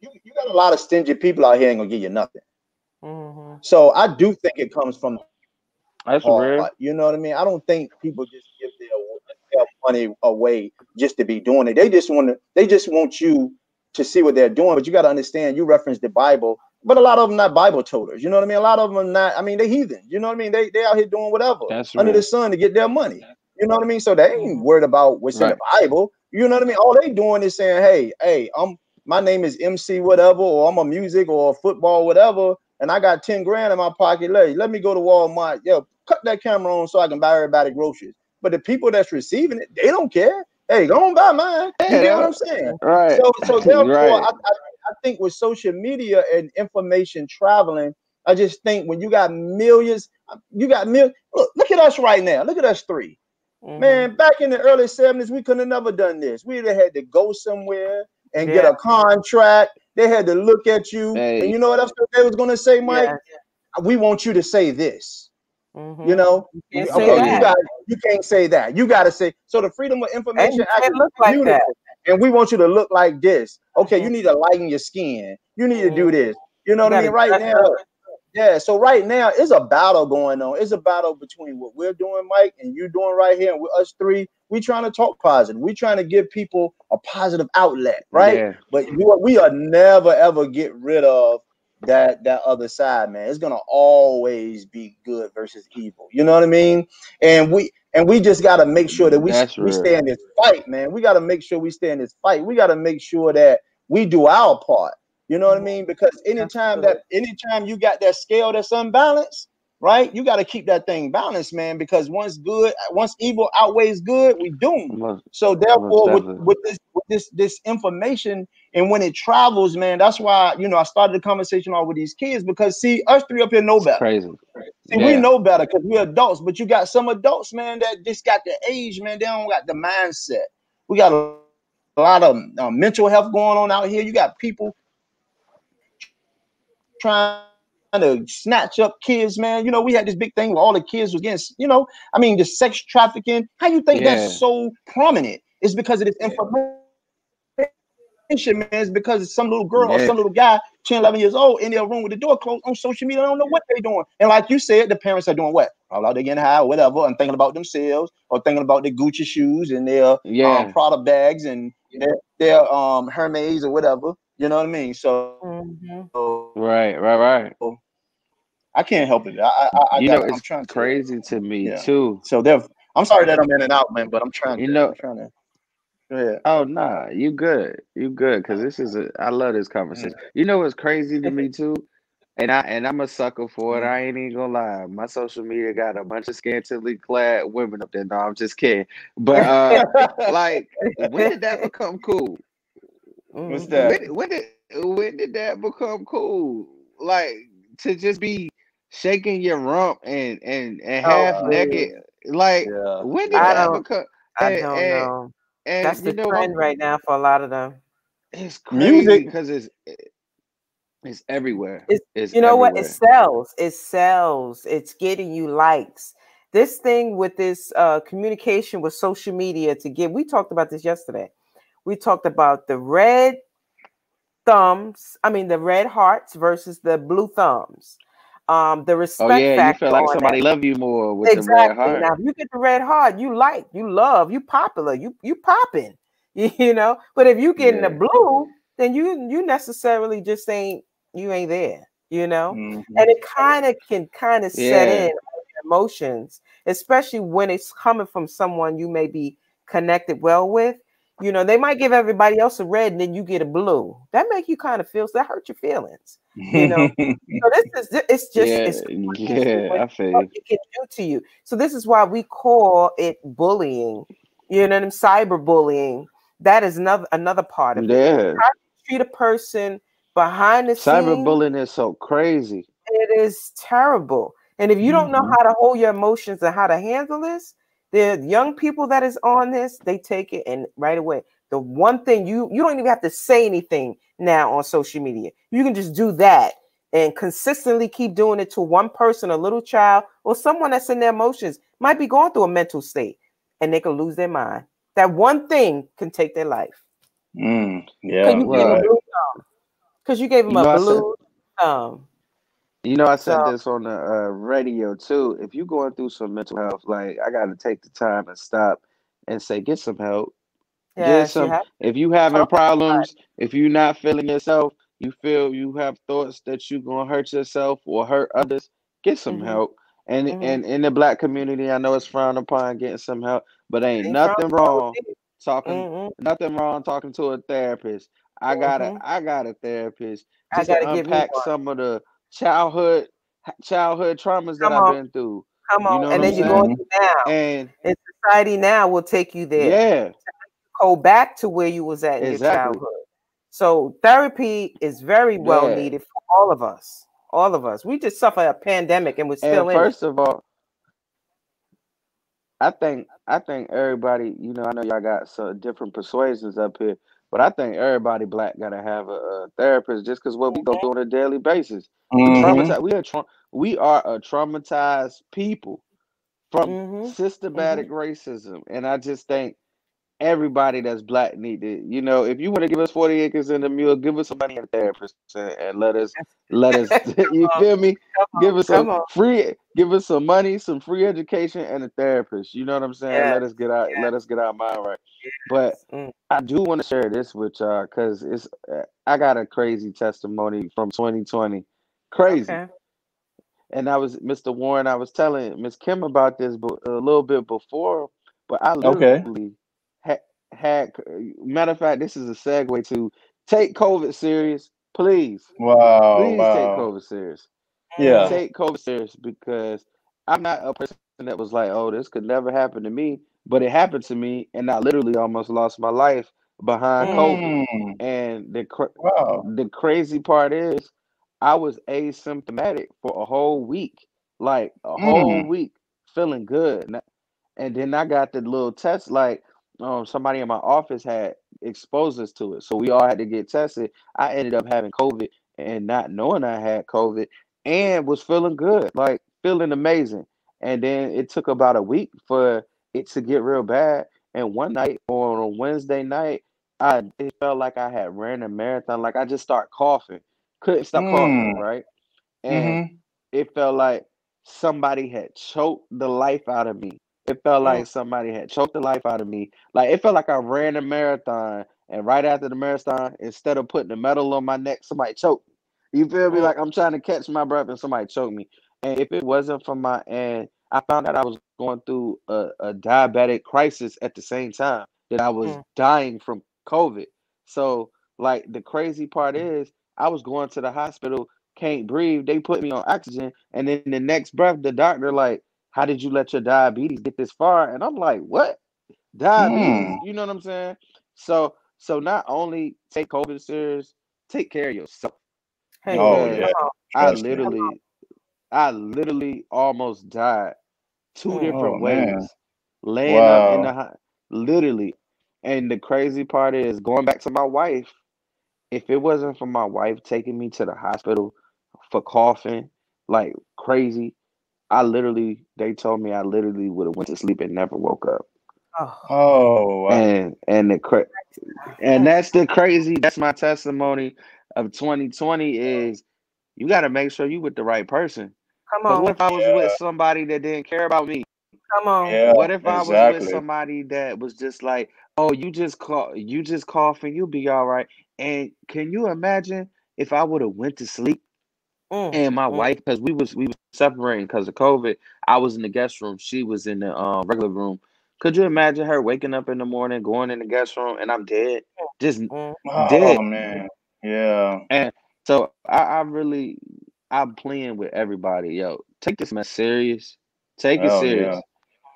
you, you got a lot of stingy people out here ain't gonna give you nothing. Mm-hmm. So I do think it comes from that's real. You know what I mean? I don't think people just give their, their money away just to be doing it. They just want to. They just want you to see what they're doing. But you got to understand. You reference the Bible but a lot of them not Bible toters. You know what I mean? A lot of them are not. I mean, they heathen. You know what I mean? They they out here doing whatever That's under right. the sun to get their money. You know what I mean? So they ain't mm-hmm. worried about what's right. in the Bible. You know what I mean? All they doing is saying, "Hey, hey, I'm my name is MC whatever, or I'm a music or a football whatever, and I got ten grand in my pocket. Let let me go to Walmart. Yo, cut that camera on so I can buy everybody groceries. But the people that's receiving it, they don't care. Hey, go on buy mine. You yeah. get what I'm saying? Right. So so [LAUGHS] therefore, right. I, I I think with social media and information traveling, I just think when you got millions, you got mil. Look, look at us right now. Look at us 3 mm-hmm. Man, back in the early 70s, we couldn't have never done this. We'd have had to go somewhere and yeah. get a contract. They had to look at you. Hey. And you know what else they was gonna say, Mike? Yeah. We want you to say this. Mm-hmm. You know, you okay, you got you can't say that. You got to say so. The Freedom of Information Act look like that. and we want you to look like this. Okay, mm-hmm. you need to lighten your skin. You need mm-hmm. to do mm-hmm. this. You know what I mean? Right now, yeah. So right now, it's a battle going on. It's a battle between what we're doing, Mike, and you doing right here, and with us three. We trying to talk positive. We trying to give people a positive outlet, right? Yeah. But we are never ever get rid of that that other side, man. It's gonna always be good versus evil. You know what I mean? And we and we just gotta make sure that we, we stay in this fight, man. We gotta make sure we stay in this fight. We gotta make sure that we do our part. You know what I mean? Because anytime that anytime you got that scale that's unbalanced, right? You got to keep that thing balanced, man. Because once good, once evil outweighs good, we doom. So therefore, with, with this with this this information and when it travels, man, that's why you know I started the conversation all with these kids because see, us three up here know better. Crazy. See, yeah. we know better because we're adults, but you got some adults, man, that just got the age, man. They don't got the mindset. We got a, a lot of uh, mental health going on out here. You got people trying to snatch up kids, man. You know, we had this big thing where all the kids was getting, you know, I mean, the sex trafficking. How you think yeah. that's so prominent? It's because of this information man is because some little girl yeah. or some little guy, 10, 11 years old, in their room with the door closed on social media. I don't know what they're doing. And like you said, the parents are doing what? Probably out there getting high or whatever and thinking about themselves or thinking about their Gucci shoes and their yeah. um, Prada bags and their, their um Hermes or whatever. You know what I mean? So, mm-hmm. so right, right, right. So, I can't help it. I, I, I you know, it's I'm trying crazy to, to me yeah. too. So they're, I'm sorry that I'm in and out, man, but I'm trying. You to, know, I'm trying to. Oh nah, you good. You good because this is a. I love this conversation. You know what's crazy to me [LAUGHS] too, and I and I'm a sucker for it. Mm-hmm. I ain't even gonna lie. My social media got a bunch of scantily clad women up there. No, I'm just kidding. But uh, like, when did that [LAUGHS] become cool? What's that? When, when did when did that become cool? Like to just be shaking your rump and and and half oh, naked. Like yeah. when did I that become? I and, don't and, know. And That's the trend right now for a lot of them. It's music because it's it's everywhere. It's, it's you know everywhere. what? It sells. It sells. It's getting you likes. This thing with this uh, communication with social media to get. We talked about this yesterday. We talked about the red thumbs. I mean, the red hearts versus the blue thumbs um the respect oh, yeah, you feel like somebody that. love you more with exactly. the red heart. Now, if you get the red heart, you like, you love, you popular, you you popping, [LAUGHS] you know. But if you get yeah. in the blue, then you you necessarily just ain't you ain't there, you know. Mm-hmm. And it kind of can kind of set in emotions, especially when it's coming from someone you may be connected well with. You know, they might give everybody else a red and then you get a blue. That make you kind of feel that hurt your feelings. You know, [LAUGHS] so this is it's just yeah, it's yeah, I feel it can do to you. So this is why we call it bullying. You know, cyberbullying. That is another another part of yeah. it. How you treat a person behind the cyberbullying is so crazy. It is terrible. And if you don't know mm-hmm. how to hold your emotions and how to handle this, the young people that is on this, they take it and right away. The one thing you you don't even have to say anything now on social media. You can just do that and consistently keep doing it to one person, a little child, or someone that's in their emotions, might be going through a mental state and they can lose their mind. That one thing can take their life. Mm, yeah, because you, gave them a blue thumb. You know, I said so, this on the uh, radio too. If you're going through some mental health, like I got to take the time and stop and say, get some help. Get some. You if you having problems, if you're not feeling yourself, you feel you have thoughts that you're gonna hurt yourself or hurt others. Get some mm-hmm. help. And mm-hmm. and in the black community, I know it's frowned upon getting some help, but ain't, ain't nothing wrong talking. Mm-hmm. Nothing wrong talking to a therapist. I got a I got a therapist just to unpack some of the childhood childhood traumas Come that on. I've been through. Come on, you know and then you're going now. And in society now will take you there. Yeah. Go back to where you was at in exactly. your childhood. So therapy is very well yeah. needed for all of us. all of us. We just suffered a pandemic and we're still and in. first of all, I think I think everybody, you know, I know y'all got some different persuasions up here, but I think everybody black gotta have a, a therapist just because what we go through on a daily basis. We Mhm. traumatized. We are tra- we are a traumatized people from Mhm. systematic racism, and I just think everybody that's black need to, you know, if you want to give us forty acres and a mule, give us some money and a therapist, and, and let us let us. [LAUGHS] you on, feel me? Give on, us some on. free, give us some money, some free education, and a therapist. You know what I'm saying? Yes, Let us get out, let us get our mind right. But Mm. I do want to share this with y'all because it's uh, I got a crazy testimony from 2020, crazy. Okay. And I was Mr. Warren. I was telling Miss Kim about this, a little bit before. But I Okay. literally had had. Matter of fact, this is a segue to take COVID serious, please. Wow. Please take Wow. COVID serious. Yeah. Take COVID serious because I'm not a person that was like, oh, this could never happen to me. But it happened to me, and I literally almost lost my life behind Mm. COVID. Mm. And the cra- Wow. the crazy part is, I was asymptomatic for a whole week, like a whole Mm. week, feeling good. And, and then I got the little test, like um, somebody in my office had exposed us to it, so we all had to get tested. I ended up having COVID and not knowing I had COVID, and was feeling good, like feeling amazing. And then it took about a week for it to get real bad. And one night on a Wednesday night, I it felt like I had ran a marathon. Like I just start coughing, couldn't stop coughing, Mm. right? And Mhm. it felt like somebody had choked the life out of me. It felt Mm. like somebody had choked the life out of me. Like it felt like I ran a marathon, and right after the marathon, instead of putting the medal on my neck, somebody choked me. You feel me? Mm. Like I'm trying to catch my breath, and somebody choked me. And if it wasn't for my and I found out I was going through a, a diabetic crisis at the same time that I was Mm. dying from COVID. So like the crazy part is I was going to the hospital, can't breathe. They put me on oxygen, and then the next breath, the doctor like, "How did you let your diabetes get this far?" And I'm like, "What? Diabetes? Mm. You know what I'm saying?" So so not only take COVID serious, take care of yourself Hey, Oh because yeah. I literally I literally almost died two Mm. different Oh man. ways, laying up in the Wow. literally. And the crazy part is going back to my wife. If it wasn't for my wife taking me to the hospital for coughing like crazy, I literally they told me I literally would have went to sleep and never woke up. Oh, Oh wow. And and the cra- and that's the crazy. That's my testimony of 2020 is you got to make sure you with the right person. come on. what if I was Yeah. with somebody that didn't care about me? Come on. Yeah. What if I was with somebody that was just like, oh, you just call, you just cough and you'll be all right. And can you imagine if I would have went to sleep Mm. and my Mm. wife, because we was we was separating because of COVID, I was in the guest room, she was in the um, regular room. Could you imagine her waking up in the morning, going in the guest room, and I'm dead, just Mm. dead? Oh man. Yeah. And so I, I really, I'm playing with everybody. Yo, take this mess serious. Take it Oh serious. yeah.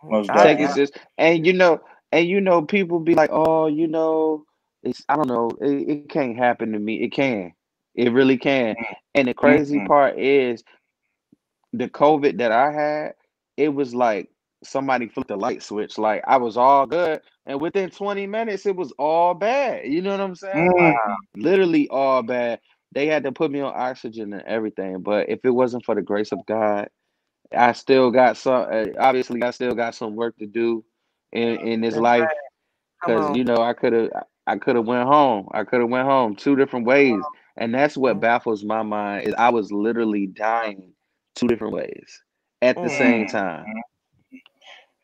Most Take it serious. And you know, and you know, people be like, oh, you know, it's I don't know, it, it can't happen to me. It can. It really can. And the crazy Mm-mm. part is the COVID that I had, it was like somebody flipped the light switch. Like I was all good, and within 20 minutes, it was all bad. You know what I'm saying? Mm. Like literally all bad. They had to put me on oxygen and everything. But if it wasn't for the grace of God, I still got some. Uh, obviously, I still got some work to do in in this That's life because you know I could have I could have went home. I could have went home two different ways, and that's what Mm. baffles my mind is I was literally dying two different ways at the Mm. same time.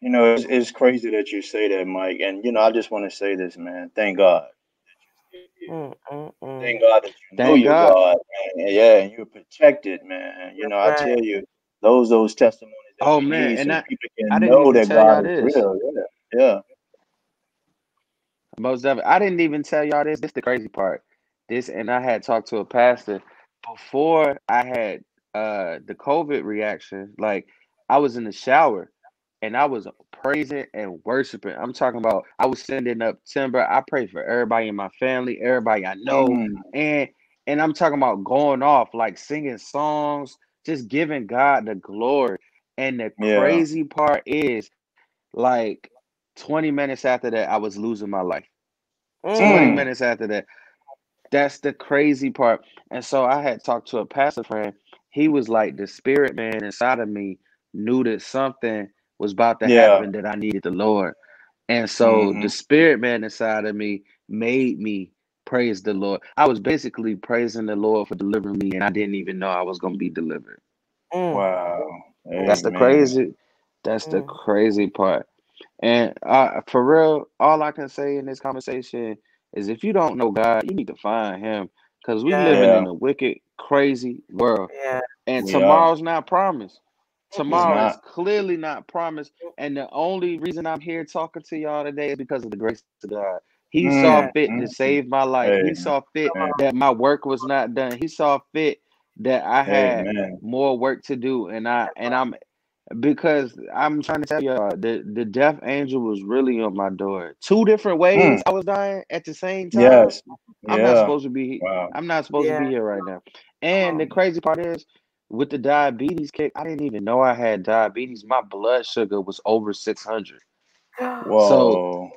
You know, it's, it's crazy that you say that, Mike. And you know, I just want to say this, man. Thank God. Mm. Mm. Mm. Thank God that you know your God. God, man. And yeah, and you're protected, man. You know, I tell you, those those testimonies that Oh man, and so I people I can didn't know that God is this. real. Yeah. Yeah. Most of it, I didn't even tell y'all this. This is the crazy part. This and I had talked to a pastor before I had uh the COVID reaction. Like I was in the shower and I was praising and worshiping. I'm talking about I was sending up timber. I prayed for everybody in my family, everybody I know, Mm. and and I'm talking about going off, like singing songs, just giving God the glory. And the Yeah. crazy part is, like, 20 minutes after that, I was losing my life. 20 Mm. minutes after that. That's the crazy part. And so I had talked to a pastor friend. He was like, the spirit man inside of me knew that something was about to Yeah. happen that I needed the Lord. And so Mhm. the spirit man inside of me made me praise the Lord. I was basically praising the Lord for delivering me, and I didn't even know I was going to be delivered. Mm. Wow. That's the crazy. That's the Mm. crazy part. And uh, for real, all I can say in this conversation is if you don't know God, you need to find Him because we Yeah. living Yeah. in a wicked, crazy world, Yeah. and We are. tomorrow's not promised. It's Tomorrow is clearly not promised, and the only reason I'm here talking to y'all today is because of the grace of God. He saw Mm, fit mm, to save my life. He saw fit Amen. that my work was not done. He saw fit that I had Amen. more work to do, and I and I'm because I'm trying to tell y'all the the death angel was really on my door. Two different Mm. ways I was dying at the same time. Yes. I'm not supposed to be. Wow. I'm not supposed to be here right now. And the crazy part is, with the diabetes kick, I didn't even know I had diabetes. My blood sugar was over 600. [GASPS] So Whoa.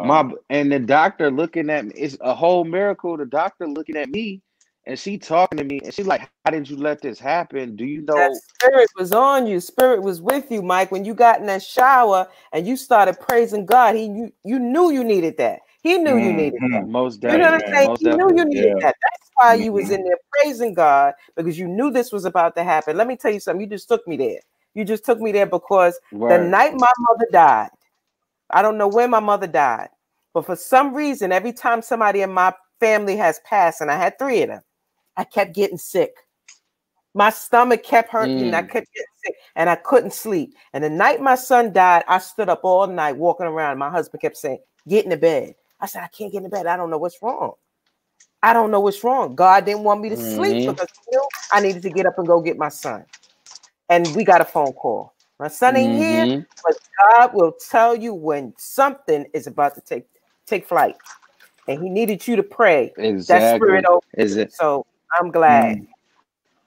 my and the doctor looking at me, it's a whole miracle. The doctor looking at me, and she talking to me, and she's like, "How did you let this happen? Do you That know?" spirit was on you. Spirit was with you, Mike. When you got in that shower and you started praising God, he knew you knew you needed that. He knew you needed that. Mhm. Most You know what I'm saying? most He knew you needed Yeah. that. That's why you was Mhm. in there praising God because you knew this was about to happen. Let me tell you something. You just took me there. You just took me there because the night my mother died, I don't know when my mother died, but for some reason, every time somebody in my family has passed, and I had three of them, I kept getting sick. My stomach kept hurting, and I Mm. kept getting sick, and I couldn't sleep. And the night my son died, I stood up all night walking around. My husband kept saying, Get in the bed. I said, I can't get in the bed. I don't know what's wrong. I don't know what's wrong. God didn't want me to sleep Mhm. because I needed to get up and go get my son. And we got a phone call. My son ain't here, Mhm. but God will tell you when something is about to take take flight. And he needed you to pray that spirit over Is it? So I'm glad. Mm.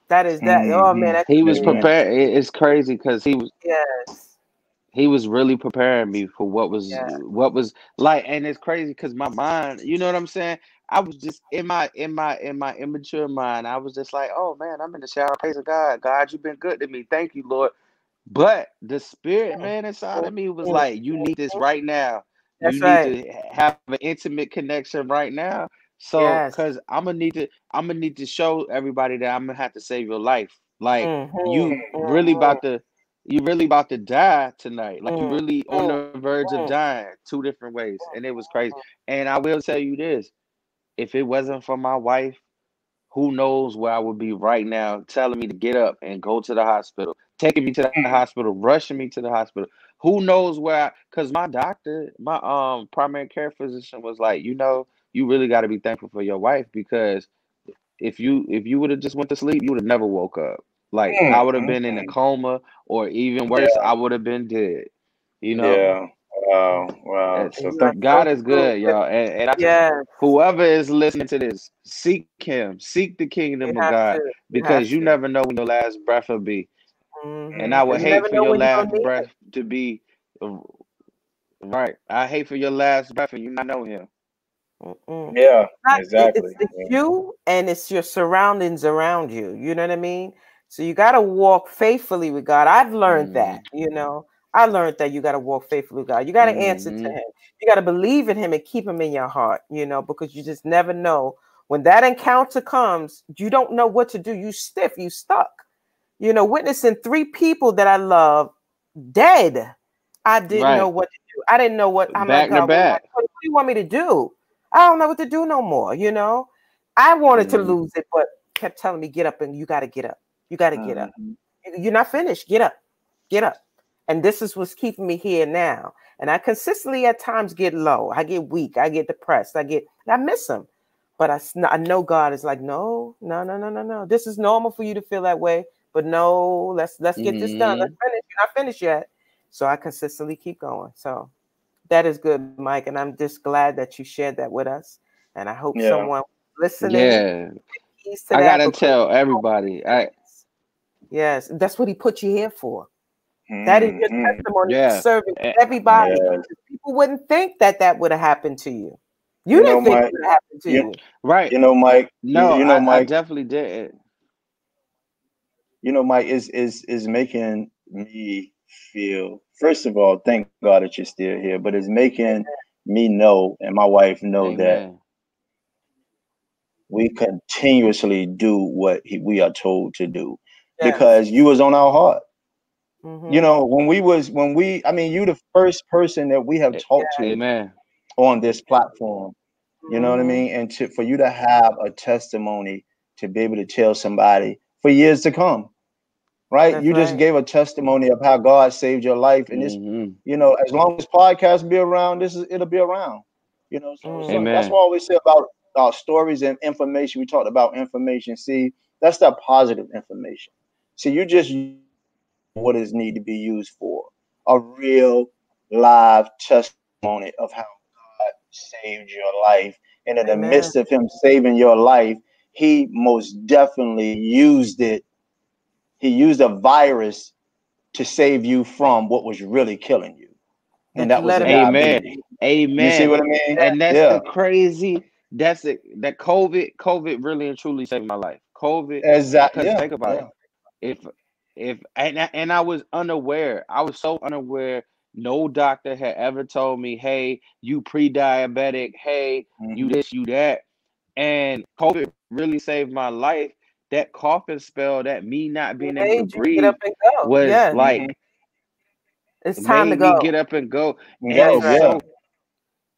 That is that. Oh man, Mhm. He was good. Prepared. it- It's crazy because he was Yes. he was really preparing me for what was Yeah. what was like, and it's crazy because my mind, you know what I'm saying? I was just in my in my in my immature mind. I was just like, oh man, I'm in the shower praising God. God, you've been good to me. Thank you, Lord. But the spirit man inside of me was like, you need this right now. You need right. to have an intimate connection right now. So, Yes. cause I'm gonna need to, I'm gonna need to show everybody that I'm gonna have to save your life. Like Mhm. you really Mhm. about to, you really about to die tonight. Like you Mm, really on the verge of mm, dying, two different ways, and it was crazy. And I will tell you this: if it wasn't for my wife, who knows where I would be right now, telling me to get up and go to the hospital, taking me to the Mm. hospital, rushing me to the hospital. Who knows where? I, Cause my doctor, my um primary care physician was like, you know, you really got to be thankful for your wife because if you if you would have just went to sleep, you would have never woke up. Like I Mm. would have been in a coma, or even Yeah. worse, I would have been dead. You know, Yeah. Wow. Wow. So God is good, y'all. And, and I Yes, whoever is listening to this, seek him, seek the you kingdom of God, to. Because you never know when your last breath will be. Mhm. And I would you hate for your last breath to be right. I hate for your last breath and you not know him. Mm-mm. Yeah. Not, Exactly. it's you and it's your surroundings around you. You know what I mean? So you got to walk faithfully with God. I've learned that. Mm-hmm. You know, I learned that you got to walk faithfully with God. You got to answer to. Mm-hmm. Him. You got to believe in Him and keep Him in your heart. You know, because you just never know when that encounter comes. You don't know what to do. You stiff. You stuck. You know, witnessing three people that I love dead. I didn't know what to do. I didn't know what I'm Back like, to God, back. what do you want me to do? I don't know what to do no more, you know. I wanted to Mhm. lose it, but kept telling me, get up and you gotta get up. You gotta get up. Mhm. You- You're not finished. Get up. Get up. And this is what's keeping me here now. And I consistently at times get low. I get weak. I get depressed. I get I miss him. But I, I know God is like, no, no, no, no, no, no. This is normal for you to feel that way. But no, let's let's get this done. Let's Mhm. finish. You're not finished yet. So I consistently keep going. So that is good, Mike. And I'm just glad that you shared that with us. And I hope Yeah. someone listening Yeah. I gotta tell everybody. I Yes, that's what he put you here for. That is your Mhm. testimony Yeah. serving Eh, everybody. yes. People wouldn't think that that would have happened to you. You, You didn't know, think Mike, it would have happened to you- you. right. You know, Mike. you- no, you know, I, I Mike. definitely didn't. you know, Mike is is is making me feel. First of all, thank God that you're still here, but it's making me know and my wife know that we continuously do what he, we are told to do Yes. because you was on our heart. Mhm. You know, when we was when we, I mean, you the first person that we have talked to Amen. on this platform. You know what I Mhm. mean? And to for you to have a testimony to be able to tell somebody for years to come, right? That's you just right. gave a testimony of how God saved your life, and this, Mhm. you know, as long as podcasts be around, this is it'll be around. You know, so, so that's what we say about our stories and information. We talked about information. See, that's that positive information. See, you just what is need to be used for a real live testimony of how God saved your life. And in the midst of him saving your life, he most definitely used it. He used a virus to save you from what was really killing you. And That that was let the him- Amen. diabetes. Amen. You see what I mean? and that's yeah. the crazy. That's it. That COVID, COVID really and truly saved my life. COVID, Exactly. because Yeah. think about yeah. it. If if and I- and I was unaware. I was so unaware. No doctor had ever told me, "Hey, you pre-diabetic. Hey, you Mhm. this, you that." And COVID really saved my life. That coughing spell, that me not being able to Made get breathe, up and go. was yes. like it's time to made me go. get up and go. And And go, so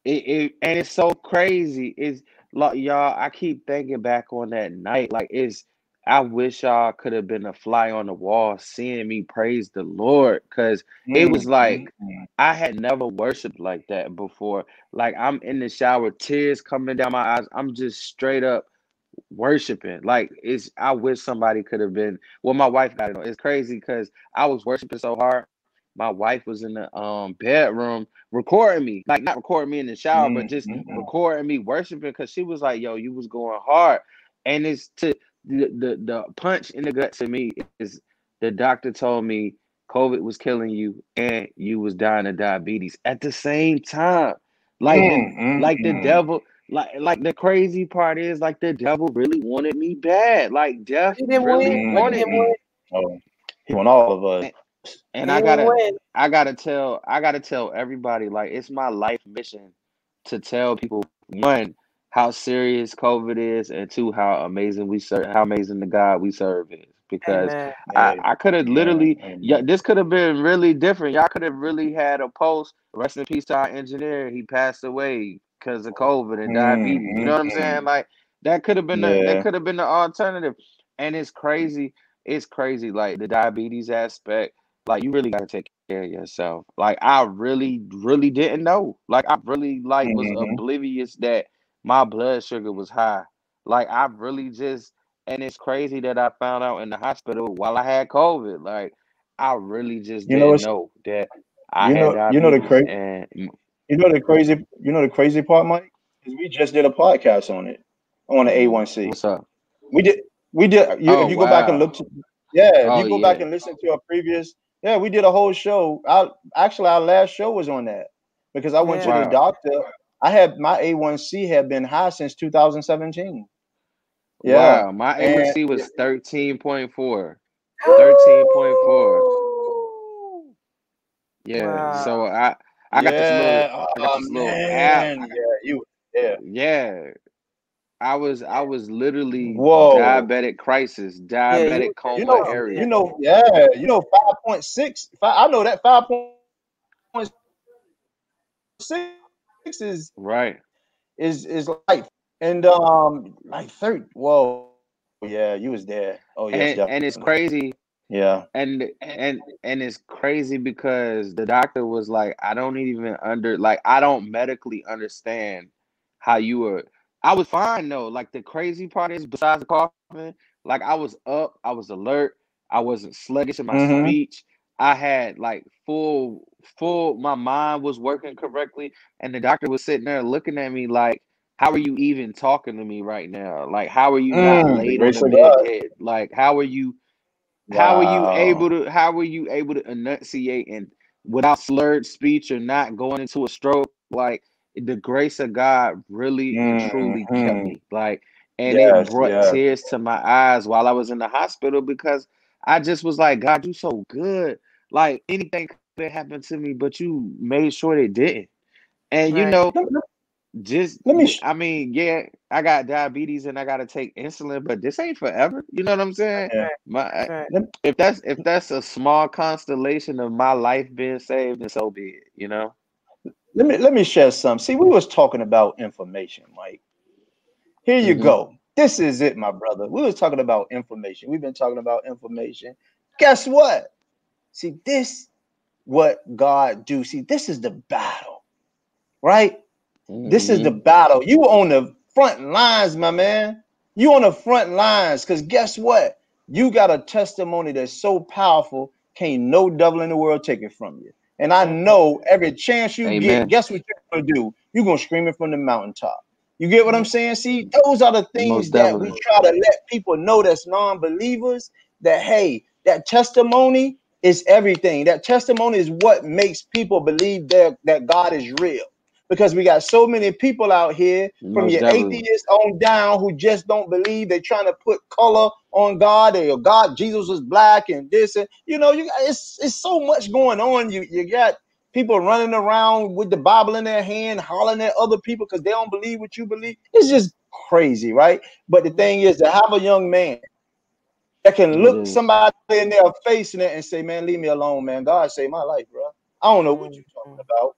it, it and it's so crazy. It's like y'all, I keep thinking back on that night. Like it's I wish y'all could have been a fly on the wall seeing me praise the Lord. Cause it was like Mhm. I had never worshiped like that before. Like I'm in the shower, tears coming down my eyes. I'm just straight up worshiping. Like it's I wish somebody could have been well, my wife got it on. It's crazy because I was worshiping so hard. My wife was in the um bedroom recording me, like not recording me in the shower, but just Mhm. recording me worshiping because she was like, "Yo, you was going hard," and it's to the the, the punch in the gut to me is the doctor told me COVID was killing you and you was dying of diabetes at the same time, like the, Mm, like the mm, devil. Like, like the crazy part is, like the devil really wanted me bad. Like death He didn't really win. wanted He didn't me. win. Oh, he want all of us. And He I gotta, win. I gotta tell, I gotta tell everybody, like it's my life mission to tell people one how serious COVID is, and two how amazing we serve, how amazing the God we serve is. Because Amen. I, I could have Amen. literally, yeah, this could have been really different. Y'all could have really had a post. Rest in peace to our engineer. He passed away because of COVID and diabetes. You know what I'm saying? Mhm. Like that could have been the, that could have been the alternative. And it's crazy. It's crazy. Like the diabetes aspect. Like you really got to take care of yourself. Like I really, really didn't know. Like I really like was Mhm. oblivious that my blood sugar was high. Like I really just, and it's crazy that I found out in the hospital while I had COVID. Like I really just You know didn't what's know that I you had know you know the crazy you know the crazy you know the crazy part, Mike, is we just did a podcast on it on the Mhm. A1C. what's up? We did we did you Oh if you go back and look to yeah, if Oh you go back and listen to our previous yeah, we did a whole show. Our actually our last show was on that because I went to Yeah. the doctor. I had my A1C had been high since 2017. Yeah. Wow. My And A1C was 13.4. 13.4. Ooh. Yeah. So I I got this little yeah, I got oh this little app. yeah, you yeah. Yeah. I was I was literally Whoa. diabetic crisis, Yeah, you diabetic You know, area. you know, yeah, you know, 5.6. I know that 5.6 is Right. is is life. And um like third whoa. Yeah, you was there. Oh yeah, And and it's crazy. Yeah. And and and it's crazy because the doctor was like, I don't even under like I don't medically understand how you were. I was fine though. Like the crazy part is, besides the coughing, like I was up, I was alert, I wasn't sluggish in my Mm-hmm. speech. I had like full full. My mind was working correctly, and the doctor was sitting there looking at me like, how are you even talking to me right now? Like, how are you not Mm, the laid on the bed Like, how are you how are you able to how are you able to enunciate and without slurred speech or not going into a stroke? Like the grace of God really and truly kept Mhm. me. Like, and it brought yes. tears to my eyes while I was in the hospital because I just was like, God, you so good. Like anything could happen to me, but you made sure it didn't. And you know, Let, let- just let me. I mean, yeah, I got diabetes and I gotta take insulin, but this ain't forever. You know what I'm saying? Yeah. My Right. If that's if that's a small constellation of my life being saved, then so be it. You know? let me let me share some. See, we was talking about information, Mike. Here you Mhm. go. This is it, my brother. We was talking about information. We've been talking about information. Guess what? See, this what God do. See, this is the battle, right? This is the Mhm. battle. You on the front lines, my man. You on the front lines, because guess what? You got a testimony that's so powerful, can't no devil in the world take it from you. And I know every chance you get, guess what you're gonna do? You're gonna scream it from the mountaintop. You get what I'm saying? See, those are the things Most that we try to let people know that's non-believers that hey, that testimony is everything. That testimony is what makes people believe that, that God is real because we got so many people out here from your definitely. atheist on down who just don't believe they're trying to put color on god or god jesus is black and this and you know you it's it's so much going on. You you got people running around with the bible in their hand hollering at other people because they don't believe what you believe. It's just crazy right? But the thing is to have a young man that can look is. somebody in their face and, and say man leave me alone man. God saved my life bro i don't know what you're talking about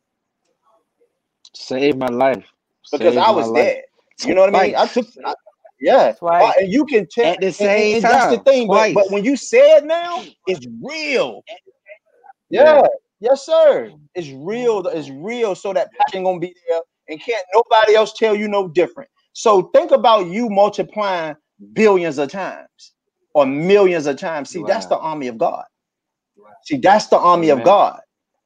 Save my life. because Save I my was life. You know what I mean? I took, I- yeah, Twice. Uh, and you can tell, At the and, and- same and that's the thing. But but when you say it now, it's real. Yeah. Yeah, yes, sir. It's real. It's real. So that passion gonna be there, and can't nobody else tell you no different. So think about you multiplying billions of times or millions of times. See, that's the army of God. See, that's the army of God.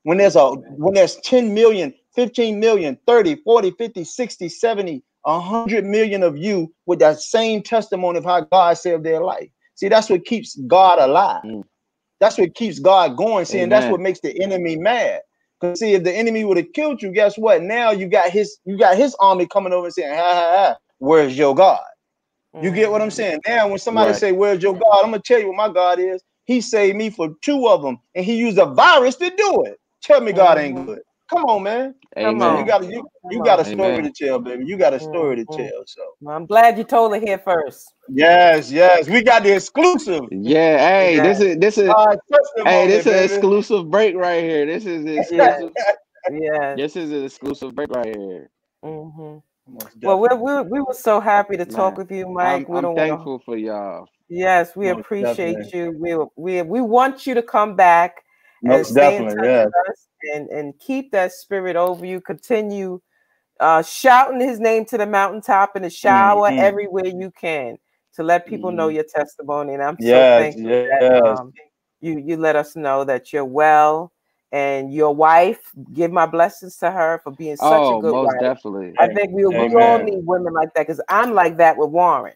When there's a when there's 10 million, 15 million, 30, 40, 50, 60, 70, 100 million of you with that same testimony of how God saved their life. See, that's what keeps God alive. Mm. That's what keeps God going. See, and that's what makes the enemy mad. Because see, if the enemy would have killed you, guess what? Now you got his you got his army coming over and saying, ha ha ha, where's your God? You get what I'm Mhm. saying? Now, when somebody Right. say, "Where's your God?" I'm gonna tell you what my God is. He saved me for two of them, and he used a virus to do it. Tell me God ain't good. Come on, man. Come So you Amen. on. got you you got a story Amen. to tell, baby. You got a story to tell. So Well, I'm glad you told it here first. yes, yes, we got the exclusive. Yeah. Hey, Yeah. this is this is Uh, hey, this is an exclusive break right here. This is exclusive. [LAUGHS] Yes. This is an exclusive break right here. Mm-hmm. Well, we're, we're, we were so happy to talk Man. with you, I'm Mike. We I'm don't want to. thankful for y'all. Yes, we Most appreciate definitely. you. We we we want you to come back and Most stay in definitely. touch Yeah. with us and and keep that spirit over you. Continue uh, shouting His name to the mountaintop in the shower Mhm. everywhere you can to let people know Mhm. your testimony. And I'm so Yes. thankful that um, you you let us know that you're well and your wife. Give my blessings to her for being such a Oh, good most wife. definitely. I think we, we all need women like that because I'm like that with Warren.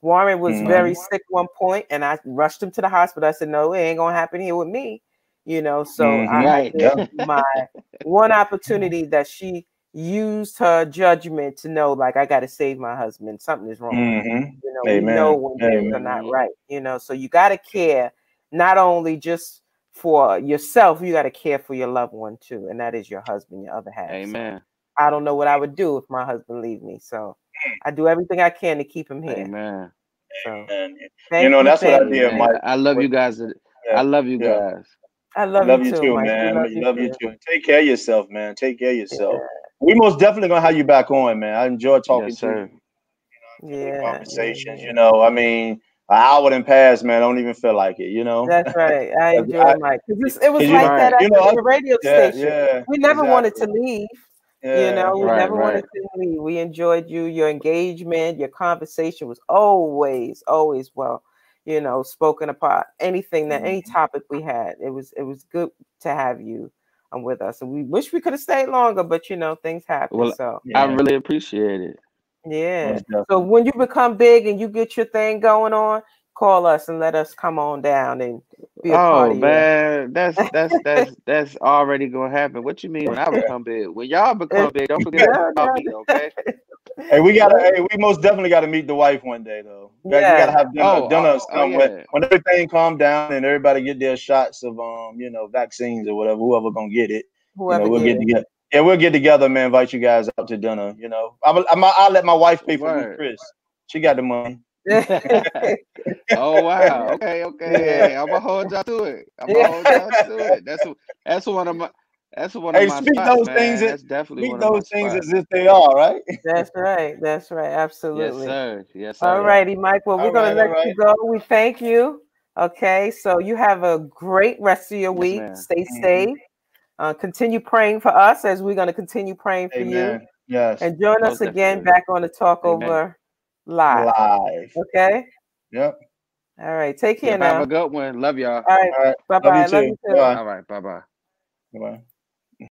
Warren was Mhm. very sick one point, and I rushed him to the hospital. I said, "No, it ain't gonna happen here with me," you know. So Mhm. I, I Right. gave Yeah. [LAUGHS] my one opportunity that she used her judgment to know, like, I got to save my husband. Something is wrong. Mhm. You know, we know Amen. when things are not right. You know, so you got to care not only just for yourself, you got to care for your loved one too, and that is your husband, your other half. So Amen. I don't know what I would do if my husband leave me. So I do everything I can to keep him here. Amen. So And you thank know you, that's what I thank did, Amen. Mike. I love you guys. Yeah. I love you Yeah. guys. I love, Love you you too, too, Mike. We man. love you love you too. too. Take care of yourself, man. Take care of yourself. Yeah, We most definitely gonna have you back on, man. I enjoy talking Yes, to you. sir. yeah, Conversations, yeah, you know. I mean, an hour done passed, man. I don't even feel like it, you know. That's right. I [LAUGHS] enjoy I- Mike because it was cause you- like that Right. at you know, the radio yeah, station. yeah. We never wanted to leave. Yeah. You know, we Right, never right. wanted to leave. We enjoyed you. Your engagement, your conversation was always, always well, you know, spoken apart. Anything that any Mm-hmm. topic we had, it was it was good to have you um, with us. And we wish we could have stayed longer, but you know, things happen. Well, so I really appreciate it. Yeah. So when you become big and you get your thing going on, call us and let us come on down and be a oh part of man, that's that's [LAUGHS] that's that's already gonna happen. What you mean when I become big? When y'all become big, don't forget Yeah, about me, okay? Hey, we gotta. Hey, we most definitely gotta meet the wife one day, though. Yeah, Yeah. you gotta have dinner. Oh, dinner oh, oh, when, yeah. when everything calm down and everybody get their shots of um, you know, vaccines or whatever. Whoever gonna get it, you Whoever know, we'll get get it. together. Yeah, we'll get together, man. Invite you guys out to dinner. You know, I'm, I'm, I'll let my wife pay for Ruth Chris. She got the money. [LAUGHS] oh wow. Okay, okay. Yeah. I'm gonna hold y'all to it. I'm gonna hold y'all [LAUGHS] to it. That's that's one of my that's one of Hey, my speak spots, those man. things. That's definitely Speak one of my those things spots. as if they are right. That's right. That's right. Absolutely. Yes, Absolutely. sir. Yes, sir. All righty, Mike. Well, we're All gonna all let you go. We thank you. Okay. So you have a great rest of your week. ma'am. Stay Mhm. safe. Uh, continue praying for us as we're going to continue praying for you. Yes. And join us again definitely. back on the Talk Amen. Over Live. Live. Okay. Yep. All right. Take care Yep, have a good one. Love y'all. All right. All right. Bye Love bye. you Love you too. Bye. All right. Bye bye. Bye.